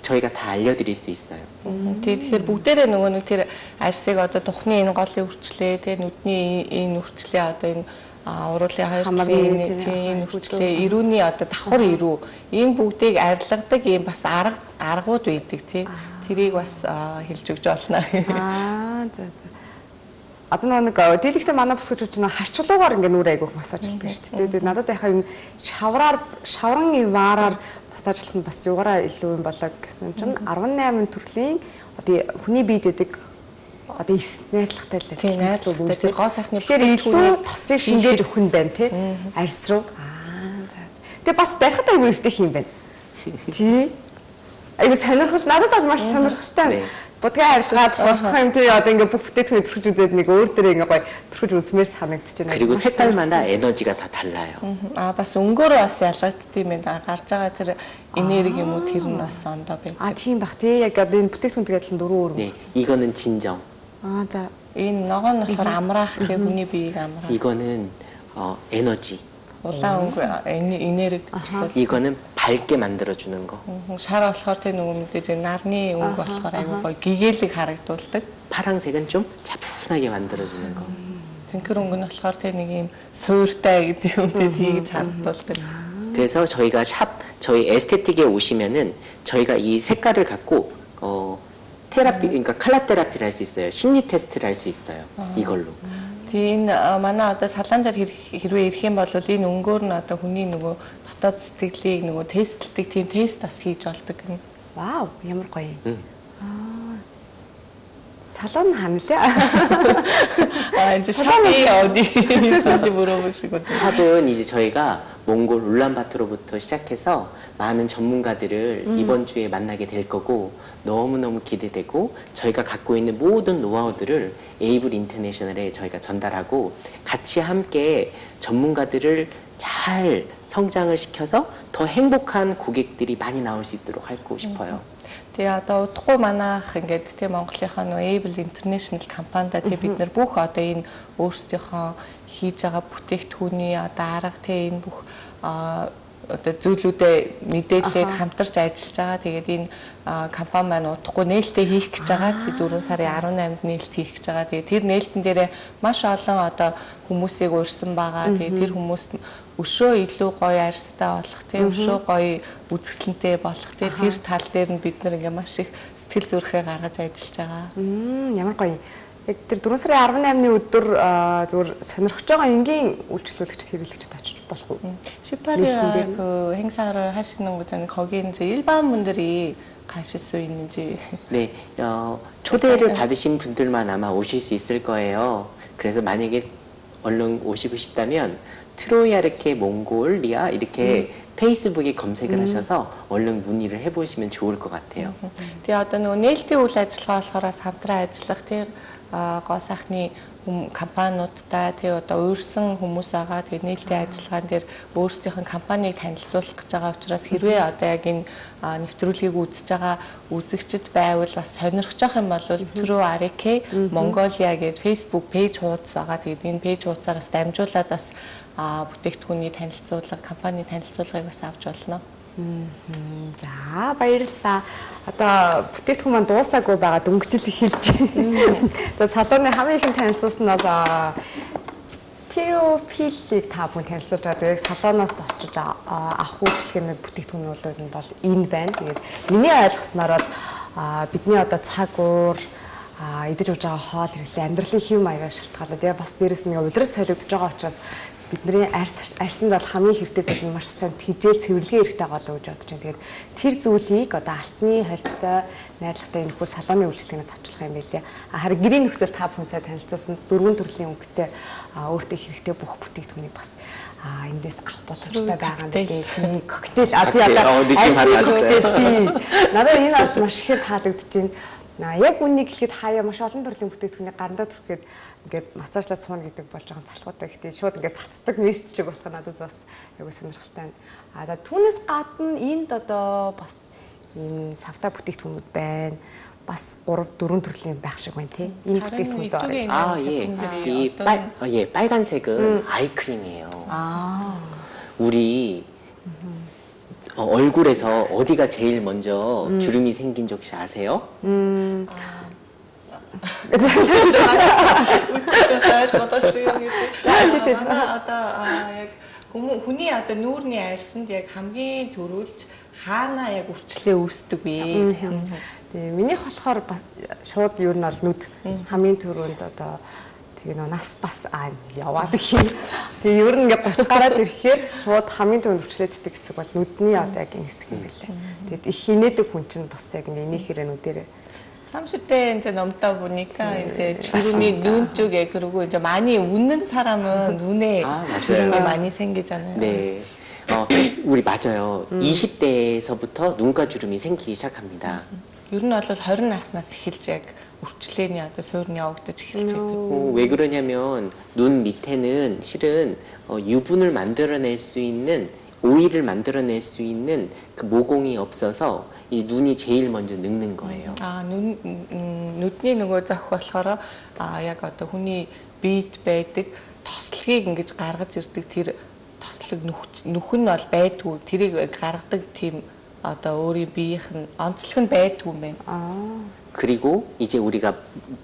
저희가 다 알려드릴 수 있어요. Мгм. Тий тэгэхээр бүгдээрээ нөгөө нэг тэр арьсыг одоо тухны энэ голын үрчлээ тий нүдний энэ үрчлээ одоо энэ а уруулын хоёр Хамааны, талын тий, тий энэ хөлөө. үрчлээ ирүүний одоо давхар ирүү энэ бүгдийг арилгадаг ийм бас арга аргууд байдаг тий тэрийг бас а, хэлж өгч болно. Аа за за. Одоо нөгөө нэг э, дийлэгтэй манай бүсгэж үуч нэг харчлуугаар ингээ нүрэ айгүйх массажлдаг шүү дээ. Тэгээд надад яхаа юм шавраар шаврын иваараар массажлах нь бас юугаараа илүү юм болоо гэсэн чинь 18 төрлийн одоо хүний биед дэдэг одоо эс найрлагатай л Тийм, найрлагатай. Тэр гоо сайхны Тэгэхээр илүү тосыг шингээж өгөх нь байна тий. Арьс руу. Аа. Тэгээ бас барихад айгүй өвдөх юм байна. Тий. Айгүй сонирхож надад бас маш сонирхолтой Бүтгээр шал болох юм тий одоо ингээ бүх бүтээтгүн зүрхж үзээд нэг өөр дээр ингээ гоё зүрхж үзмээр санагдчихэж байна. 그리고 색깔마다 에너지가 다 달라요. 아, бас өнгөөрөө бас ялгагддığım юм да. Гарч байгаа тэр энерги юм уу тэр нь бас ондоо байдаг. А тийм бах тий яг энэ бүтээтгүн тэгээд л дөрөв өөр. 네. 이거는 진정. 아, 자. 이 너건 болохоор амраах гэх хүний биеийг амраах. 이거는 어 에너지. Улаан өнгө эне- энерги зэрэг 이거는 밝게 만들어주는 거. Мгм. шар болохоор тэг нөгөө мэдээж нарны өнгө болохоор айгүй гоё гэгээлэг харагдуулдаг. 파랑색은 좀 차분하게 만들어주는 거. Зинхэр өнгө нь болохоор тэг нэг юм суйртай гэдэг юм тэг тийгж харагдуулдаг. 그래서 저희가 샵 저희 에스테틱에 오시면은 저희가 이 색깔을 갖고 어 테라피 그러니까 칼라 테라피를 할 수 있어요. 심리 테스트를 할 수 있어요. 이걸로. Тэг энэ а, манай одоо салаан дээр хэр- хэрвээ ирэх юм бол энэ өнгөөр нь одоо хүний нөгөө дотоод сэтгэлийг нөгөө тестлдэг тийм тест бас хийж болдог юм. Вау, ямар гоё. 응. Аа. Салон ханлаа. А энэ 샵이 어디 있는지 물어보시고. 샵은 이제 저희가 몽골 울란바토르부터 시작해서 많은 전문가들을 이번 주에 만나게 될 거고 너무너무 기대되고 저희가 갖고 있는 모든 노하우들을 에이블 인터내셔널에 저희가 전달하고 같이 함께 전문가들을 잘 성장을 시켜서 더 행복한 고객들이 많이 나올 수 있도록 하고 싶어요. Тэгээ одоо удахгүй манайх ингээд тийм Монголынхаа нөө Able International компанида тийм бид нар бүх одоо энэ өөрсдийнхөө хийж байгаа бүтээгдэхүүний одоо арга тийм энэ бүх а одоо зүйлүүдэд мэдээлээд хамтарч ажиллаж байгаа. Тэгээд энэ а, компани маань удахгүй нээлттэй хийх гэж байгаа. Тэгээд 4 сарын 18-нд нээлт хийх гэж байгаа. Тэгээд тэр нээлтэн дээрээ маш олон одоо хүмүүсийг урьсан байгаа. Тэгээд тэр хүмүүст өшөө илүү гоё арьстай болох тийм өшөө гоё үзэсгэлэнтэй болох тийм тэр тал дээр нь бид нар ингээ маш их сэтгэл зүрэхээ гаргаж ажиллаж байгаа. Мм ямар гоё. Яг тэр 4 сарын 18-ны өдөр аа, зүгээр сонирхож байгаа энгийн үйлчлүүлэгчд хэрэглэгчд очиж болох уу? Шипария 그 행사를 하시는 거잖아요. 거기는 이제 일반 분들이 가실 수 있는지 네, 어, 초대를 받으신 분들만 아마 오실 수 있을 거예요. 그래서 만약에 얼른 오시고 싶다면 트로이아르케 몽골리아 이렇게 페이스북에 검색을 하셔서 얼른 문의를 해보시면 좋을 것 같아요. Тэгээ одоо нөгөө нээлтийн үйл ажиллагаа болохоор хамтран ажиллах тэр а, гоо сайхны хүм- компаниудтай тэгээ одоо уурсан хүмүүс байгаа. Тэгээ нээлтийн ажиллагаан дээр өөрсдийнх нь компанийг танилцуулах гэж байгаа учраас хэрвээ одоо яг энэ нэвтрүүлгийг үзэж байгаа үзэгчд байвал бас сонирхож байгаа юм бол True RK Mongolia гэж Facebook пэйж хуудас байгаа. Тэгээд энэ пэйж хуудасараас дамжуулаад бас бүтээгдэхүүний танилцуулга, компани танилцуулгыг бас авч болно. За баярлалаа. Одоо бүтээгдэхүүн маань дуусаагүй байгаа дөнгөжл эхэлж байна. За салууны хамгийн ихэнд танилцуулсан нь бол Теопилийг та бүхэн танилцуулж байгаа. Тэгээд салоноос очиж авах үйлчлэгийн бүтээгдэхүүнүүд нь бол энэ байна. Тэгээд миний ойлгосноор бол бидний одоо цаг уур идэж ууж байгаа хоол хэрэглээ амьдралын хэв маягаас шалтгаалаад яа бас дээрэс нь улирал солигдож байгаа учраас бидний арьс арьсанд бол хамгийн хэрэгтэй зүйл нь маш сайн тижэл цэвэрлэгийн хэрэгтэй гол гэж бодож байна. Тэгээд тэр зүйлийг одоо алтны холцтой найрлагатай энэ хүү салооны үйлчлэгнээс авчлах юм билээ. Харин гэрийн нөхцөл та бүхэн сая танилцуулсан дөрвөн төрлийн өнгөтэй өөртөө хэрэгтэй бүх бүтээгдэхүүнийг бас а эндээс авах боломжтой байгаа юм. Тийм коктейл а тий Коктейл, оо, нэг юм хараастай. коктейл тий. Надад энэ бас маш ихээр таалагдж байна. На яг үнийг хэлэхэд хаяа маш олон төрлийн бүтээгдэхүүнийг гарандаа түрхэхэд ингээд массажлаад сууна гэдэг болж байгаа залхуутай гэхдээ шууд ингээд цацдаг мессеж шиг болох надад бас айгуу сонирхолтой байна. А за түүнээс гадна энд одоо бас ийм савта бүтээгдэхүүнүүд байна. Бас 3 4 төрлийн байх шиг байна тий. Энэ 다른 бүтээгдэхүүнүүд 이쪽에 있는 아, 예. 제품들이 이 어떤 빨, 어, 예, 빨간색은 아이크림이에요. 아. 우리 어, 얼굴에서 어디가 제일 먼저 주름이 생긴 지 혹시 아세요? 웃 Үтчихээс ойлгоод шиг юм гэдэг. Тэгэхээр одоо яг хүний одоо нүүрний арьсанд яг хамгийн төрүүлж хаана яг үрчлээ үүсдэг вэ? Тэгээ минийх болохоор шууд ер нь бол нүд хамгийн түрүүнд одоо тэгээ нөө нас бас аа яваад гэх юм. Тэгээ ер нь ингээд 30 гараад ирэхээр шууд хамгийн түрүүнд үрчлээддэг хэсэг бол нүдний одоо яг энэ хэсэг юм байлаа. Тэгээд их хинээдэг хүн чинь бас яг ингээд нөхөрөө нүдэрээ 30대 이제 넘다 보니까 이제 주름이 눈 쪽에 그리고 이제 많이 웃는 사람은 눈에 아, 맞아요. 주름이 많이 생기잖아요. 네. 어, 우리 맞아요. 20대에서부터 눈가 주름이 생기기 시작합니다. ер нь бол 20 наснаас эхэлж яг үрчлээний одоо суурь нь явагдаж эхэлж байдаг. 어, 왜 그러냐면 눈 밑에는 실은 어, 유분을 만들어낼 수 있는 오일을 만들어낼 수 있는 그 모공이 없어서 이 눈이 제일 먼저 늙는 거예요. А нүн м, нүдний нөгөө зах болохоор а яг одоо хүний биед байдаг тослогийг ингэж гаргаж ирдэг тэр тослог нүх нүх нь бол байдгүй тэрийг гаргадаг тийм одоо өөрийн биеийнх нь онцлог нь байдгүй юм байна. 그리고 이제 우리가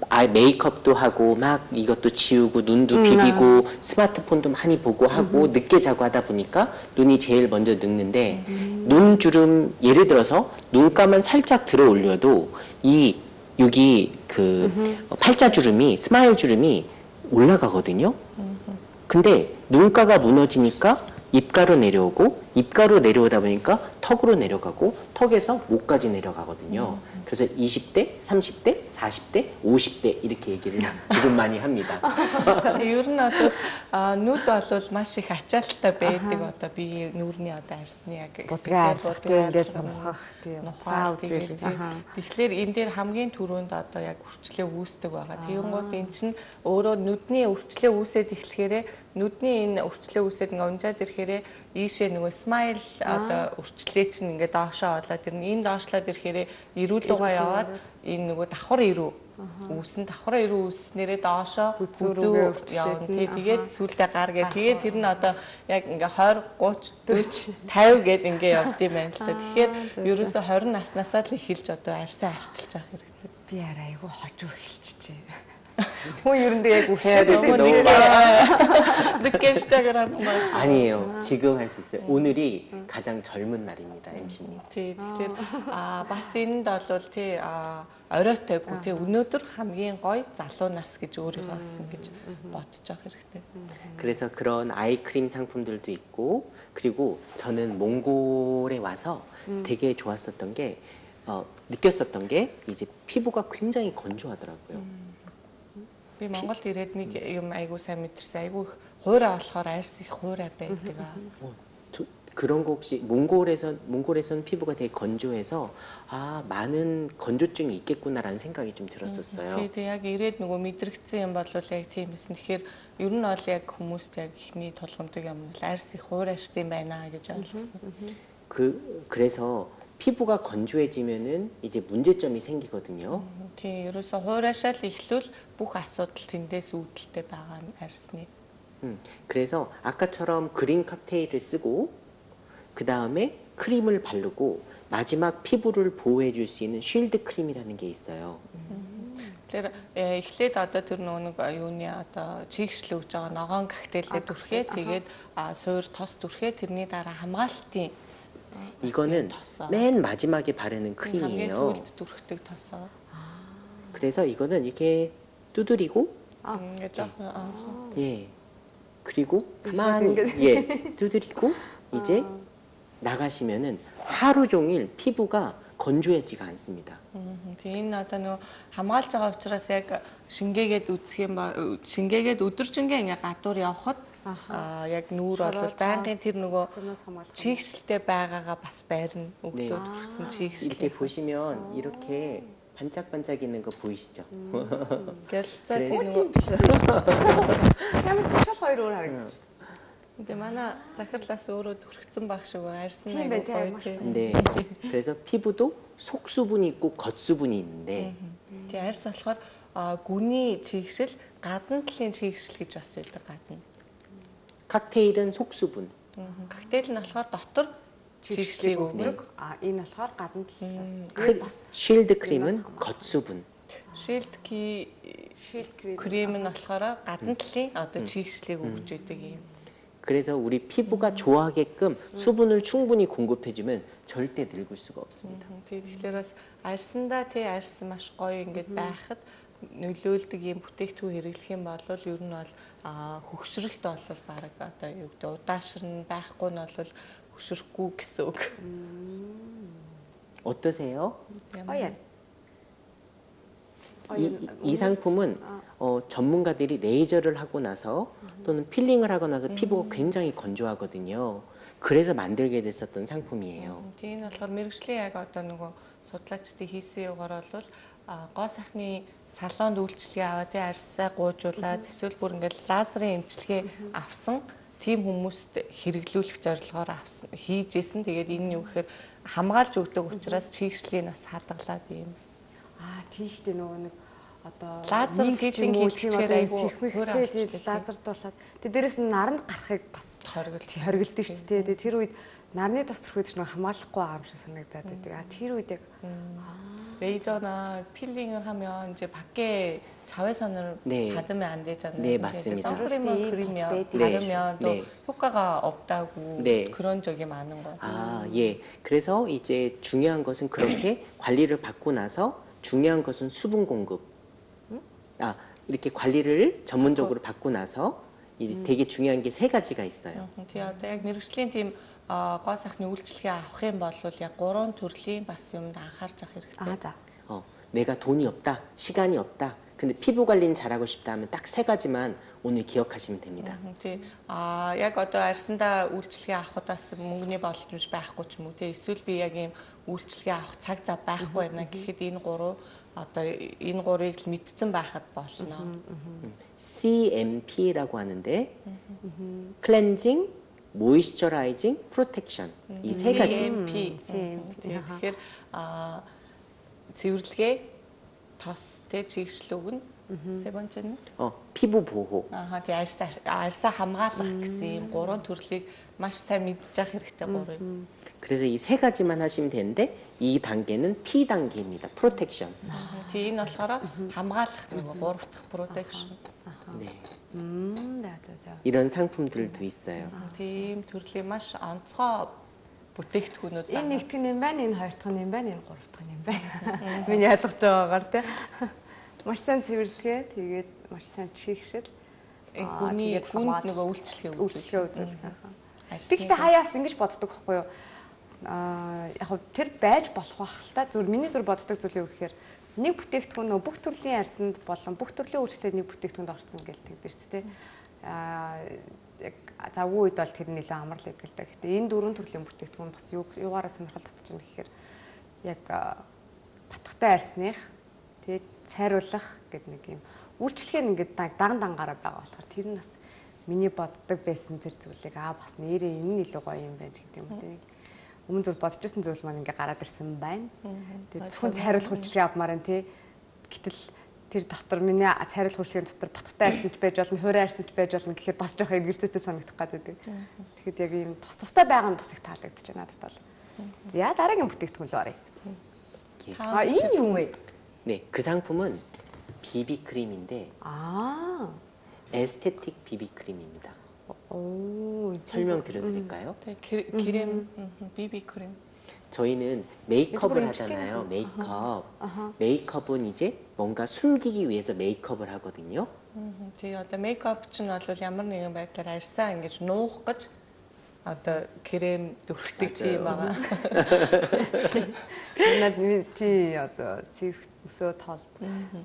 아 메이크업도 하고 막 이것도 지우고 눈도 비비고 스마트폰도 많이 보고 하고 늦게 자고 하다 보니까 눈이 제일 먼저 늙는데 눈 주름 예를 들어서 눈가만 살짝 들어 올려도 이 여기 그 팔자 주름이 스마일 주름이 올라가거든요. 근데 눈가가 무너지니까 입가로 내려오고 입가로 내려오다 보니까 턱으로 내려가고 턱에서 목까지 내려가거든요. 그래서 20대, 30대, 40대, 50대 이렇게 얘기를 지금 많이 합니다. Ер нь бол а, нүд бол маш их ачаалттай байдаг одоо би нүрний одоо арьсны яг Будгаа арилгах тийм ингээд арилгах, нухах тийм нухаа цаа тэгээд үзэл. тийм. Тэгэхээр энэ дээр хамгийн түрүүнд одоо яг үрчлээ үүсдэг байгаа. Тэгэнгүүт эн чинь өөрөө нүдний үрчлээ үүсээд эхлэхээрээ нүдний энэ үрчлээ үүсээд ингээ унжаад ирэхээрээ ийшээ нөгөө смайл одоо үрчлээ чинь ингээ доошоо болоод ирнэ. Энэ доошлоод ирэхээрээ ирүүлүүгээ яваад энэ нөгөө давхар ирүү үүсэн давхар ирүү үүснээрээ доошоо үрчлээд явна. тэгээд сүулдэ гар гээ. Тэгээд тэр нь одоо яг ингээ 20 30 40 50 гэд ингээ явд юм байна л да. Тэгэхээр ерөөсө 20 наснасаа л эхэлж одоо арьсаа арчилж авах хэрэгтэй. Би арай айгу хожуу эхэлчихжээ. Хүн ерөндөө яг 해야 될 때 үргэлжлээд 너무 많아. 늦게 시작을 하는 거. 아니에요. 지금 할 수 있어요. 오늘이 가장 젊은 날입니다, MC님. Тий, тэгэхээр аа бас энд бол тий аа оройтойггүй тий өнөөдөр хамгийн гоё залуу нас гэж өөрийгөө гэсэн гэж бодож авах хэрэгтэй. 그래서 그런 아이크림 상품들도 있고 그리고 저는 몽골에 와서 되게 좋았었던 게 어, 느꼈었던 게 이제 피부가 굉장히 건조하더라고요. Би Монголд ирээд нэг юм айгуу сайн мэдэрсэн. Айгуу их хуурай болохоор арьс их хуурай байдаг аа. 어, 저- 그런 거 혹시 몽골에서 몽골에선 피부가 되게 건조해서 아 많은 건조증이 있겠구나라는 생각이 좀 들었었어요. Тэгээд яг ирээд нөгөө мэдрэгдсэн юм бол яг тийм эсэн. Тэгэхээр ер нь бол яг хүмүүст яг ихний тулгамдаг юм бол арьс их хуурай штеп юм байна гэж ойлгосон. 그 그래서 피부가 건조해지면은 이제 문제점이 생기거든요. Тийм ерөөсө хуурайшаал ихлүүл бүх асуудал тэндээс үүдэлтэй байгаа нь арьсны. 음, 그래서 아까처럼 그린 칵테일을 쓰고 그 다음에 크림을 바르고 마지막 피부를 보호해 줄 수 있는 쉴드 크림이라는 게 있어요. Тэгэхээр э, эхлээд одоо тэр нөгөө нэг юуны одоо чигшлээ өгж байгаа ногоон коктейлээ дүрхээ тэгээд а, суур тос дүрхээ тэрний дараа хамгаалтын 이거는 tosоо. 맨 마지막에 바르는 хамгийн 크림이에요. сүүлд дүрхдэг тосоо. 그래서 이거는 이렇게 두드리고 Ингээд жоохон аа. 예 그리고 이렇게 가만히 생겼네. 예 두드리고 이제 나가시면은 하루 종일 피부가 건조해지가 않습니다. Мгм. Тэгээ энэ одоо нөгөө хамгаалж байгаа учраас яг шингээгээд үзэх юм ба шингээгээд өдөржингээ ингээ гадуур явхад аа яг нүүр бол Шороо байнгын таас, тэр нөгөө тэрнээс хамгаалах. чигшэлтэй байгаагаа бас байрна. 네. Өглөө төрсөн 이렇게 чигшэлтэй. 보시면 이렇게 반짝반짝 있는 거 보이시죠? Гэл за 그래서- тэр нөгөө Ямар тушаал хоёр өөр харагдчих. Тэгээ манай захирлаас өөрөө төрөгцөн баг шиг арьсан Тийм аягүй байх, тийм, гоё маш тийм. 네. 그래서 피부도 속수분이 있고 겉수분이 있는데 Тэгээ арьс болохоор аа, гүний чигшэл гадна талын чигшэл гэж бас байдаг гадна. 칵테일은 속수분. Коктейл нь болохоор дотор чигшлийг өгдөг. А энэ болохоор гадна талын. 크, 쉴드 크림은 겉수분. Шилдки Шил крем. крем нь болохоор гадна талын одоо чигшлийг өгж идэг юм. 그래서 우리 피부가 좋아하게끔 수분을 충분히 공급해주면 절대 늙을 수가 없습니다. Тэгэхээр бас арьсандаа тий арьс маш гоё ингээд байхад нөлөөлдөг юм бүтээгдэхүүн хэрэглэх юм бол ер нь бол аа, хөгшрөлт бол баг одоо юу гэдэг удаашрын байхгүй нь бол хөшрөхгүй гэсэн үг. 어떠세요? Ояа. 이, 이- 이 상품은 어, 전문가들이 레이저를 하고 나서 또는 필링을 하고 나서 피부가 굉장히 건조하거든요. 그래서 만들게 됐었던 상품이에요. Тийм нь болохоор мэрэгжлийн яг одоо нөгөө судлаачдын хийсэн югаар бол а, гоо сайхны салонд үйлчлэгээ аваад тий арьсаа гуйжуулаад эсвэл бүр ингээд лазерын эмчилгээ авсан тийм хүмүүст хэрэглүүлэх зорилгоор авсан хийжсэн. Тэгээд энэ нь юу гэхээр хамгаалж өгдөг учраас чигшлийн бас хадгалаад юм. Аа тийштэй нөгөө нэг одоо Лазер филинг юм уу, хийх тийм гэхээр одоо айгүй тийм лазердуулаад тэг дээрэс нь наранд гарахыг бас Хоригдол. хоригдсон шүү дээ. Тэг тэр үед нарны тос төрөхөд ч нэг хамгаалахгүй байгаа юм шиг санагдаад байдаг. А тэр үед яг 레이저나 필링을 하면 이제 밖에 자외선을 네. 받으면 안 되잖아요. 네, 근데 맞습니다. 이제 선크림을 그럴 때 그리면 파스베이드. 바르면 또 네. 효과가 없다고 네. 그런 적이 많은 것 같아요. 아, 예. 그래서 이제 중요한 것은 그렇게 관리를 받고 나서 중요한 것은 수분 공급. 아, 이렇게 관리를 전문적으로 받고 나서 이제 되게 중요한 게 세 가지가 있어요. Тэгээ одоо яг мэрэгжлийн тийм а, гоо сайхны үйлчлэгээ авах юм бол яг гурван төрлийн бас юмд анхаарч авах хэрэгтэй. аа за. 내가 돈이 없다, 시간이 없다. 근데 피부 관리는 잘하고 싶다 하면 딱 세 가지만 오늘 기억하시면 됩니다. Мгм, Тий. А яг одоо арьсандаа үйлчлэгээ авахудаас мөнгөний боломж байхгүй ч юм уу тий. Эсвэл би яг ийм үйлчлэгээ авах цаг зав байхгүй байна гэхэд энэ гурав одоо энэ гурыг л мэдсэн байхад болно. CMP라고 하는데 클렌징, 모이스처라이징, 프로텍션 이 세 가지. CMP. CMP. Тий. Тэгэхээр а цэвэрлэгээ тос тий чигшлүүг нь 세번째는 어, 피부 보호. 아하 тий арьсаа арьсаа хамгаалах гэсэн ийм гурван төрлийг маш сайн мэдчих хэрэгтэй гурав. 그래서 이 세 가지만 하시면 되는데 이 단계는 P 단계입니다. 프로텍션. Тий энэ болохоор хамгаалах нөгөө гурав дахь protection. 네. 음, да, да, да. 이런 상품들도 있어요. Тийм төрлийн маш онцгой бүтээгдэхүүнүүд Энэ нэг дахь нь юм байна, энэ хоёр дахь нь юм байна, энэ гурав дахь нь юм байна. Миний ойлгож байгаагаар тий. Маш сайн цэвэрлэгээ, тэгээд маш сайн чихшил. Аа, хүний тэгээд хүнд хамгаалах, нөгөө үйлчлэгээ үйлчлэгээ үзүүлэх. үзүүлэх. Би гэхдээ хаяас ингэж боддог байхгүй юу? Аа яг хөө тэр байж болох байх л та. Зүгээр миний зүр боддог зүйл юу гэхээр нэг бүтээгдэхүүн нөө бүх төрлийн арьсанд болон бүх төрлийн үйлчлэлд нэг бүтээгдэхүүнд орсон гэж тэгдэж ч тий. Аа яг завгүй үед бол тэр нэлээд амар л идэг л да. Гэхдээ энэ дөрвөн төрлийн бүтээгдэхүүн бас юу юугаараа сонирхол татчихна гэхээр яг батхтай арьсных тий цайруулах гэдэг нэг юм үйлчлэгээ нь ингээд даг- даган дангаараа байгаа болохоор тэр нь бас миний боддог байсан тэр зүйлийг аа бас нэрээ энэ нь илүү гоё юм байна гэдэг юм тий Өмнө зөв бодож ирсэн зүйл маань ингээ гараад ирсэн байна. Тэгээд зөвхөн цайруулах үйлчлэгээ авмаар нь тий. Гэтэл тэр дотор миний цайруулах үйлчлэгийн дотор батхтай арьснаж байж болно, хуурай арьснаж байж болно гэхээр бас жоох эргэрцээтэй санагдах гэдэг. Тэгэхэд яг ийм тус тустай байгаа нь бас их таалагдчих надад бол. За дараагийн бүтээгдэхүүн рүү оръё. А энэ юу вэ? 네, 그 상품은 비비크림인데 아. 에스테틱 비비크림입니다. 오, 설명드려도 될까요? Тий кре- крем, BB крем. 저희는 메이크업을 일부러 하잖아요. 임시키는 메이크업. 아하. 메이크업은 이제 뭔가 숨기기 위해서 메이크업을 하거든요. Мгм. Тий одоо мейкап ч нь бол ямар нэгэн байдлаар арьсаа ингэж нуух гэж одоо крем дүрхдэг тийм байгаа. 옛날 티 어떤 섹스 털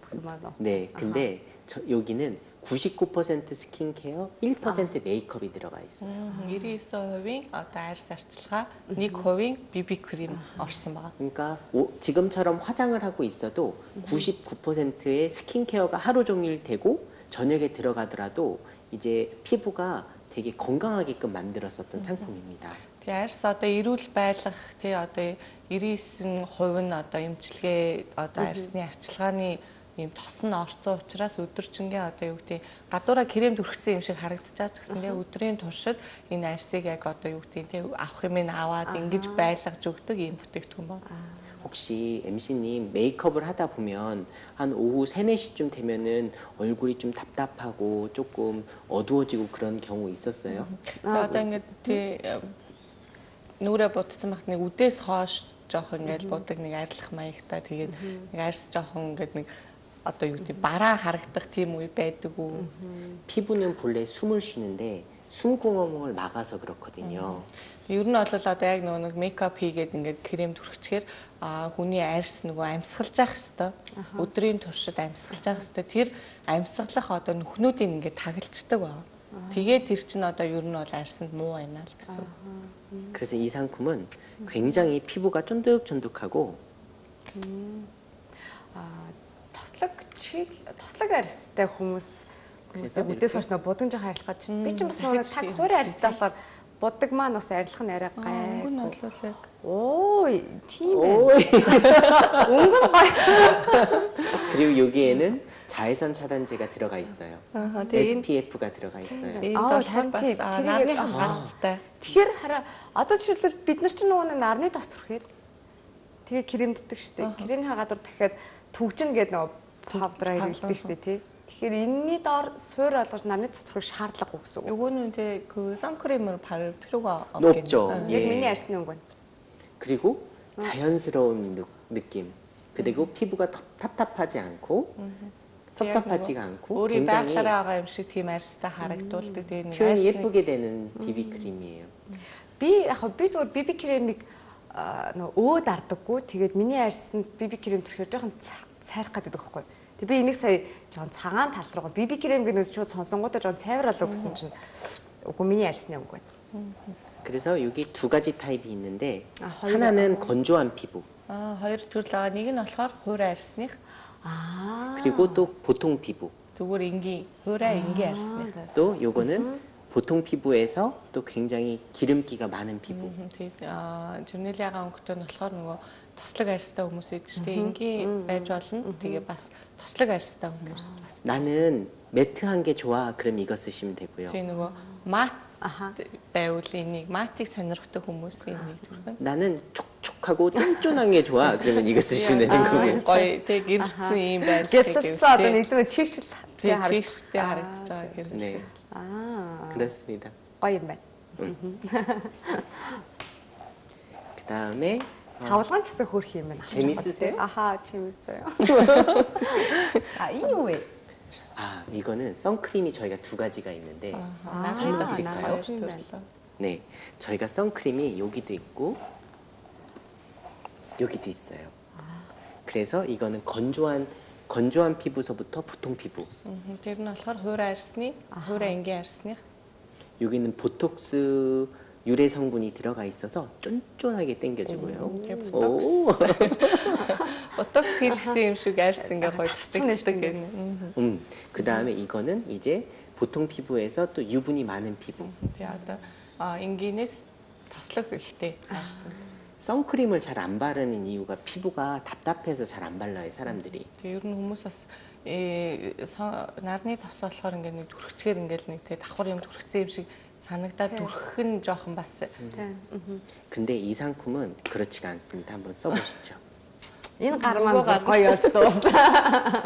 그만어. 네, 근데 저, 여기는 99% 스킨케어, 1% 메이크업이 들어가 있어요. 99%-ийн одоо арьс арчилгаа, 1%-ийн BB крем орсон байгаа. 그러니까 오- 지금처럼 화장을 하고 있어도 99%의 스킨케어가 하루 종일 되고 저녁에 들어가더라도 이제 피부가 되게 건강하게끔 만들었었던 상품입니다. Тэгээ арьс одоо эрүүл байлгах тий одоо 99% нь одоо эмчилгээ одоо арьсны арчилгааны ийм тос нь орцсон учраас өдөржингээ одоо юу гэдэг гадуура крем дүрхсэн юм шиг харагдаж байгаа ч гэсэн тэгээ өдрийн туршид энэ арьсыг яг одоо юу гэдэг тий авах юм ин аваад ингэж байлгаж өгдөг ийм бүтээгдэхүүн ба. 혹시 MC님 메이크업을 하다 보면 한 오후 3, 4시쯤 되면은 얼굴이 좀 답답하고 조금 어두워지고 그런 경우 있었어요? Тэгээ одоо ингээд тий нүрэ будсан багт нэг үдээс хоош жоох ингээд будаг нэг арилах маягтай тэгээд нэг арьс жоохон ингээд нэг одоо юу гэдэг бараа харагдах тийм үе байдаг уу. 피부는 본래 숨을 쉬는데 숨구멍을 막아서 그렇거든요. Ер нь бол одоо яг нөгөө нэг мейкап хийгээд ингээд крем түрхчихээр а хүний арьс нөгөө амьсгалж явах хэвээр өдрийн туршид амьсгалж явах хэвээр тэр амьсгалах одоо нүхнүүдийг ингээд тагалцдаг байна. Тэгээ тэр чинь одоо ер нь бол арьсанд муу байна л гэсэн. үг. 그래서 이 상품은 굉장히 피부가 쫀득쫀득하고 А тослог чи тослог арьстай хүмүүс хүмүүс Хэзээ үдээс хойш нөө будан жоох арилах гэж би ч бас нөгөө таг хуурай арьстай болохоор будаг маань бас арилах нь арай гай. Өнгө нь бол яг Оо, тийм байна. 오! Өнгө нь гоё. 그리고 여기에는 자외선 차단제가 들어가 있어요. Аа тэгээ энэ SPF가 들어가 있어요. энэ Аа, болохоор харин бас тий, аа, тэрийг- нарны аа. хамгаалттай. Тэгэхээр хараа одоо жишээлбэл бид нар чинь нөгөө нэг нарны тос түрхээд тэгээ кремддэг штеп. Кремийн гадар дахиад түгжин гэдэг нөгөө павдраа хэрэглэдэг штеп тий. Тэгэхээр энэний доор суур олгож нарны тос түрхэх шаардлагагүй гэсэн үг. 요거는 이제 그 선크림을 바를 필요가 높죠. 없겠네요. Яг 예. миний арьсны өнгө байна. 그리고 자연스러운 느, 느낌. 그리고 피부가 텁- 답답하지 않고 텁텁하지가 않고 우리 굉장히 байгалаараа байгаа юм шиг тийм арьстай харагдуулдаг. Тэгээ нэг 표현이 арьсны 예쁘게 되는 비비 크림이에요. Би яг хөө би зүгээр биби кремийг аа, нөгөө өөд ардаггүй. Тэгээд миний арьсанд биби крем түрхээр жоохон ца- сайрах гэдэг байхгүй. Тэг би энийг сая жоон цагаан тал руугаа биби крем гэдэг шууд сонсонгуудаа жоон цайварлаа гэсэн чинь үгүй миний ярьсны үг байна. 그래서 여기 두 가지 타입이 있는데 아, 헐- 하나는 건조한 피부 Аа хоёр төрөл байгаа. Нэг нь болохоор хуурай арьсных, Аа. 그리고 또 보통 피부 зүгээр энгийн хуурай энгийн арьсных. 또 요거는 보통 피부에서 또 굉장히 기름기가 많은 피부 Мгм, Тэгээд аа журналиагаа өнгөтэй нь болохоор нөгөө тослог арьстай хүмүүс байдаг шүү дээ. Энгийн байж болно. Тэгээ бас тослог арьстай хүмүүс бас. 나는 매트한 게 좋아 그럼 이거 쓰시면 되고요 Тэгээ нөгөө мат Аха. байвал энийг матыг сонирхдаг хүмүүсийн нэг төрх нь. 나는 촉촉하고 쫀쫀한 게 좋아 그러면 이거 쓰시면 되는 거고요 гоё тэг гэрэлсэн юм байл. Гэтэл одоо нийлүү чигшил тэг харагдаж чигштэй харагдаж байгаа гэх юм. 아. 그렇습니다. 과일맛. 그 다음에 사오산치스 호르히면 재밌으세요? 아하 재밌어요. 아 이유에 아 이거는 선크림이 저희가 두 가지가 있는데 아, 설명드릴까요? 아, 네, 저희가 선크림이 여기도 있고 여기도 있어요. 그래서 이거는 건조한 건조한 피부서부터 보통 피부 Мгм. Тэр нь болохоор хуурай арьсны, хуурай энгийн арьсных. 여기는 보톡스 유래 성분이 들어가 있어서 쫀쫀하게 당겨지고요. Тэгээ 오, ботокс хийлгсэн юм шиг арьс ингээ гоё татдаг гэх юм. 음, 그 다음에 이거는 이제 보통 피부에서 또 유분이 많은 피부. Тэгээ одоо а, энгийнээс таслаг ихтэй арьс. 선크림을 잘 안 바르는 이유가 피부가 답답해서 잘 안 발라요, 사람들이. Тэгээ ер нь хүмүүс бас э со- нарны тос болохоор ингээ нэг түрхчгээр ингээл нэг тэгээ давхар юм түрхцэн юм шиг санагдаад түрхэх нь жоохон бас Тий. 근데 이 상품은 그렇지가 않습니다. 한번 써보시죠. Энэ гар Нөгөө маань гар. гоё болж дууслаа.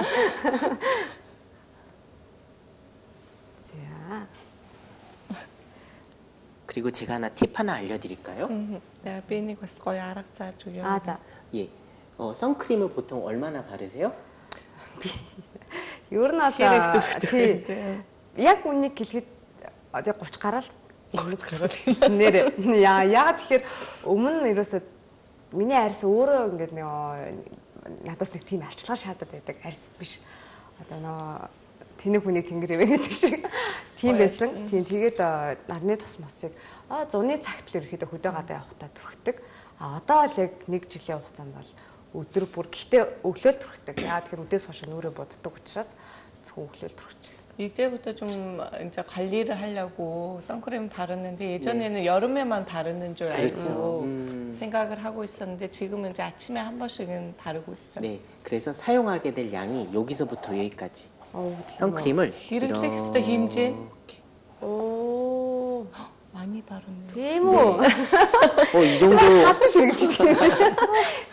그리고 제가 하나 팁 하나 알려드릴까요? тэгээ би нэг бас гоё арга зааж өгье. Аа за. 예. 어, 선크림을 보통 얼마나 바르세요? Ер нь хэрэг одоо түрхдэг. тий. Яг үнийг хэлэхэд одоо 30 гараал 30 гараал нэр яа яагаад тэгэхээр өмнө нь ерөөсөө миний арьс өөрөө ингээд нэг надаас нэг тийм арчлага шаардаад байдаг арьс биш одоо нөө тэнэг хүний тэнгэрээ гэдэг шиг тийм байсан. Тийм тэгээд э, нарны тос мосыг а зуны цагт л ерөөхдөө хөдөө гадаа явахдаа түрхдэг. А одоо л яг нэг жилийн хугацаанд бол өдөр бүр гэхдээ өглөөл түрхдэг. Яагаад тэгэхээр өдөөс хойш нүрээ боддог учраас зөвхөн өглөөл түрхдэг. 이제부터 좀 이제 관리를 하려고 선크림 바르는데 예전에는 여름에만 바르는 줄 알고 그렇죠. 음. 생각을 하고 있었는데 지금은 이제 아침에 한 번씩은 바르고 있어요. 네. 그래서 사용하게 될 양이 여기서부터 여기까지 어우, 선크림을 기름 텍스트 힘진? 이렇게. 오. 많이 바르네. Тийм үү? 어, 이 정도 Хасаж гэж тийм.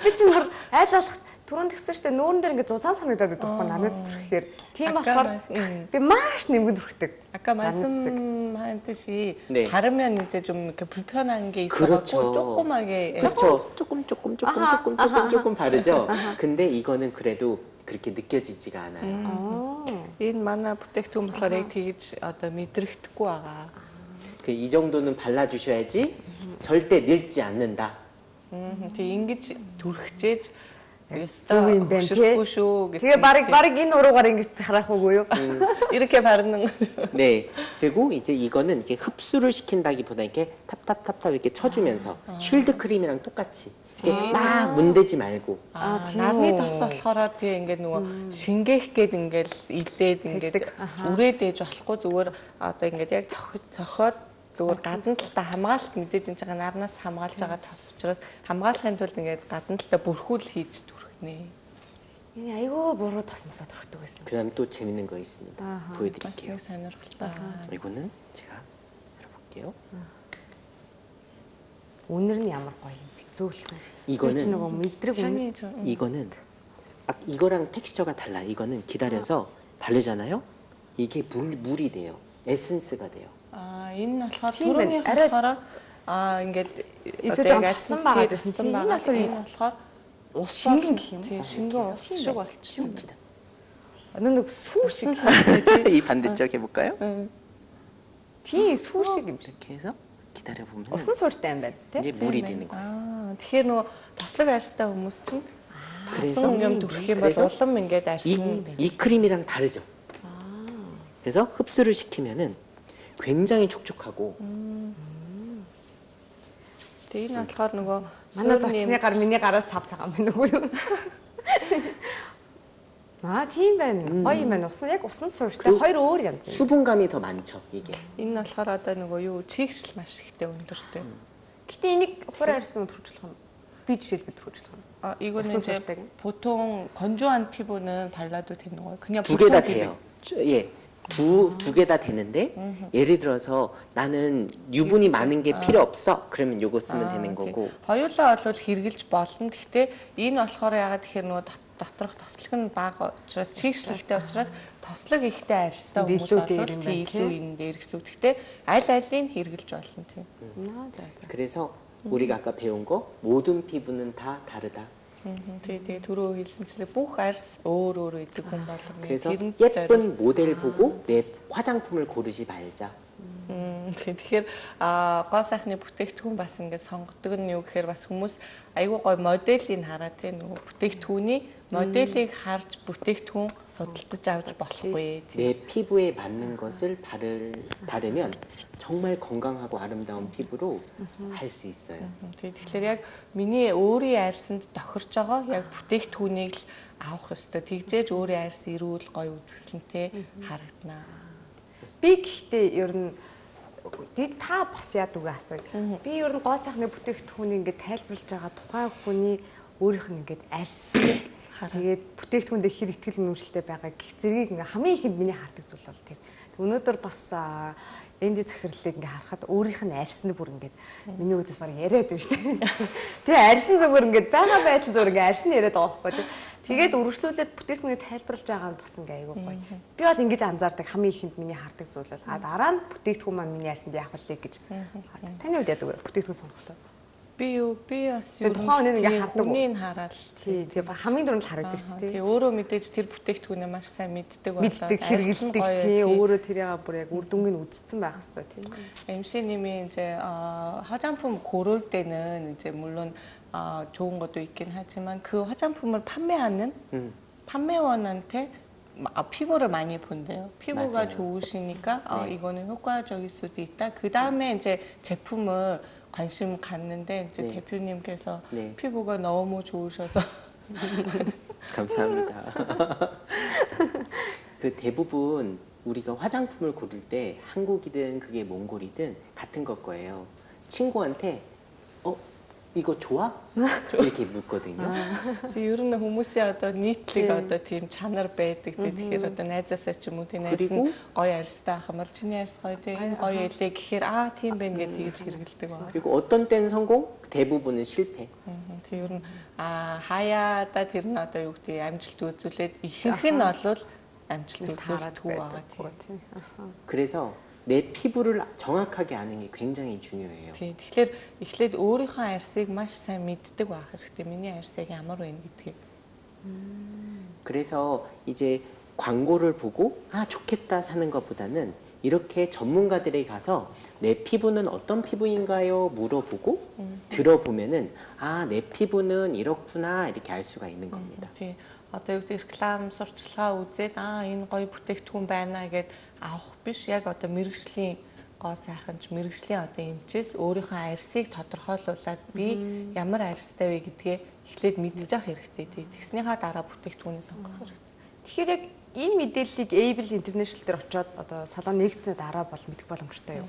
Би чинь бүр айл болох түрүүн тэгсэн штэ нүүрэн дээр ингээд зузаан санагдаад байдаг байхгүй намайг зүрхээр. Тийм 아까 болохоор 말씀- 음. би маш нэмгэн зүрхдэг. 아까 말씀하듯이 네. 바르면 이제 좀 이렇게 불편한 게 있어갖고 그렇죠. 조그맣게 예. 그렇죠. 조금 조금 조금 아하, 조금 조금 조금 바르죠. 근데 이거는 그래도 그렇게 느껴지지가 않아요. Аа. энэ манай бүтээгдэхүүн болохоор яг тэгж одоо мэдрэгдэхгүй байгаа. 그 이 정도는 발라주셔야지 절대 늙지 않는다. 음, тэг ингэж дүрхжээж зөв ёстой юм байна, тий. хөшөрөхгүй шүү гэсэн. Тэгээ баг баг энэ уруугаар ингэж харах үгүй юу? 이렇게 바르는 거죠. 네. 그리고 이제 이거는 이렇게 흡수를 시킨다기보다 이렇게 탑탑탑탑 이렇게 쳐주면서 쉴드 크림이랑 똑같이 이렇게 막 문대지 말고 아, 아, тийм нарны үү. тос болохоор тэгээ ингээд нөгөө шингээх гээд ингээд илээд ингээд Тэгдэг, аха. үрээд ээж болохгүй зүгээр одоо ингээд яг цохид цохоод зүгээр гадна талтай хамгаалалт мэдээж энэ байгаа нарнаас хамгаалж байгаа тос учраас хамгаалахын тулд ингээд гадна талтай бүрхүүл хийж 네. 그냥 이거 뭐로 탔으면서도록 고 있습니다. 그다음 또 재밌는 거 있습니다. 아하, 보여드릴게요. 아, 이거는 제가 열어볼게요. 오늘은 야마빠이 빅소리고 이거는 향이 좀 이거는 아, 이거랑 텍스처가 달라. 이거는 기다려서 바르잖아요. 이게 물 물이 돼요. 에센스가 돼요. 아, 있나? 다 두루니 하라. 아, 이게 이쪽에 쓴 바가 쓴 바가 있나? 신경 되게 신경 안 쓰고 했죠. 근데 소식 이 반대쪽 해볼까요? 뒤에 아, 소식 이렇게 해서 기다려보면 무슨 소리 때문에 이제 물이 되는 거예요. 뒤에 너 다슬 가시다 무슨 좀 다슬염 돌게 막 얼른 민게 다시 이 크림이랑 다르죠. 그래서 흡수를 시키면은 굉장히 촉촉하고 음. энэ болохоор нөгөө Манай суурны зочны гар миний гараас тав цагаан байна уу юу? Аа тийм байна. Гоё юм байна. Усан яг усан суурьтай 그- хоёр өөр янз. 수분감이 더 많죠, 이게. энэ нь болохоор одоо нөгөө юу чигшил маш ихтэй өндөртэй. Гэтэ энийг хурь арьсан төрүүлэх юм. Би жишээлбэл төрүүлэх юм. 아, 이거는 무슨 이제 소리대요? 보통 건조한 피부는 발라도 되는 거예요. 그냥 두 개 다 보통 피부. 돼요. 저- 예. 두, 두 개 다 되는데, 예를 들어서 나는 유분이 많은 게 필요 없어. 그러면 요거 쓰면 Аа, 되는 тийм. 거고. Хоёулаа бол хэрглэж болно. Гэхдээ энэ болохоор ягаад тэгэхээр нөгөө дот- доторх тослог нь бага учраас чигшлэлтэй учраас тослог ихтэй арьстай Илүү хүмүүс бол дээр юм тийм байна, илүү тийм. энэ дээр гэсэн үг. Гэхдээ аль алийг хэрглэж болно тийм. Аа за за. 그래서 우리가 아까 배운 거, 모든 피부는 다 다르다. Тэгээ тэгээ түрүү хэлсэнчлээ бүх арьс өөр өөр идэг хүн болгоно. 그래서 тэрэнд зориулж 예쁜 모델 보고 내 화장품을 고르지 말자. Мм, Тэгэхээр а гоо сайхны бүтээгдэхүүн бас ингээд сонгодог нь юу гэхээр бас хүмүүс айгүй гой моделийг хараад те нөгөө бүтээгдэхүүний моделийг харж бүтээгдэхүүн судалдаж авч болохгүй тийм. 내 피부에 맞는 것을 바를, 바르면 정말 건강하고 아름다운 피부로 할 수 있어요. Тийм. Тэгэхээр яг миний өөрийн арьсанд тохирж байгаа яг бүтээгдэхүүнийг л авах ёстой. Тэгжээж өөрийн арьс эрүүл гой үзэсгэлэнтэй харагданаа. Би гэхдээ ер нь Тэг та бас яадаг үгүй асуу. Би ер нь гоо сайхны бүтээгдэхүүнийг ингээд тайлбарлаж байгаа тухайн хүний өөрийнх нь ингээд арьсан тэгээд бүтээгдэхүүндээ хэр ихтгэл үнэмшилтэй байгаа гэх зэргийг ингээ хамгийн ихэнд миний хардаг зүйл бол тэр. Өнөөдөр бас энди захирлыг ингээ харахад өөрийнх нь арьсны бүр ингээд миний үдээс баг яриад байна шүү дээ. Тэгээ арьсан зүгээр ингээд байгаа байдал зүгээр ингээ арьсан яриад байгаа байхгүй. Тэгээд үргэлжлүүлээд бүтээгдэхүүнийг тайлбарлаж байгаа нь бас ингээ айгүй гоё. Би бол ингэж анзаардаг хамгийн ихэнд миний хардаг зүйл бол а дараа нь бүтээгдэхүүн маань миний арьсанд яах вэ гэж. Таны хувьд яадаг? Бүтээгдэхүүн сонголтоо. Би юу би бас Тэгээ тухайн үнэнийг ингээ хардаг уу? Үнийг хараад Тий, тэгээ ба- хамгийн дөрөнд харагддаг Аа, тий. тий өөрөө мэдээж тэр бүтээгдэхүүнээ маш сайн мэддэг болоод Мэддэг, хэрэгэлдэг тий, өөрөө тэрийг бүр яг үр дүнгийн үзсэн байх хэрэгтэй тий. 엠씨님이 이제 어, 화장품 고를 때는 이제 물론 어, 좋은 것도 있긴 하지만 그 화장품을 판매하는 음. 판매원한테 아, 피부를 많이 본대요. 피부가 맞아요. 좋으시니까 어, 네. 이거는 효과적일 수도 있다. 그 다음에 이제 제품을 관심 갖는데 이제 네. 대표님께서 네. 피부가 너무 좋으셔서 감사합니다. 그 대부분 우리가 화장품을 고를 때 한국이든 그게 몽골이든 같은 것 거예요. 친구한테 어 이거 좋아? 이렇게 묻거든요. ер нь хүмүүсийн одоо нийтлэг Тийм. одоо тийм чанар байдаг тийм тэгэхээр одоо найзаасаа ч юм уу тийм найз 그리고 нь гоё арьстай ах юм бол чиний арьс гоё тийм энэ гоё илээ гэхээр аа тийм байна гэж тэгж хэрэгэлдэг байна. 그리고 어떤 때는 성공, 대부분은 실패. Тийм ер нь аа хаяада тэр нь одоо юу гэдэг амжилт үзүүлээд ихэнх нь бол амжилт үзүүлдэг байгаа тийм. 그래서 내 피부를 정확하게 아는 게 굉장히 중요해요. Тийм тэгэхээр эхлээд өөрийнхөө арьсыг маш сайн мэддэг байх хэрэгтэй. Миний арьс яг ямар байна гэдгийг. 그래서 이제 광고를 보고 아 좋겠다 사는 것보다는 이렇게 전문가들에 가서 내 피부는 어떤 피부인가요 물어보고 들어보면은 아 내 피부는 이렇구나 이렇게 알 수가 있는 겁니다. Тий. Одоо юу гэдэг реклам сурчлагаа үзээд аа энэ гоё бүтээгдэхүүн байна гэд авах биш яг одоо мэрэгжлийн гоо сайхан ч мэрэгжлийн одоо эмчээс өөрийнхөө арьсыг тодорхойлуулад би ямар арьстай вэ гэдгээ эхлээд мэдчих хэрэгтэй тий. Тэгснийхаа дараа бүтээгдэхүүнийг сонгох хэрэгтэй. Тэгэхээр яг энэ мэдээллийг Able International дээр очиод одоо салон нэгдсэний дараа бол мэдэх боломжтой юу?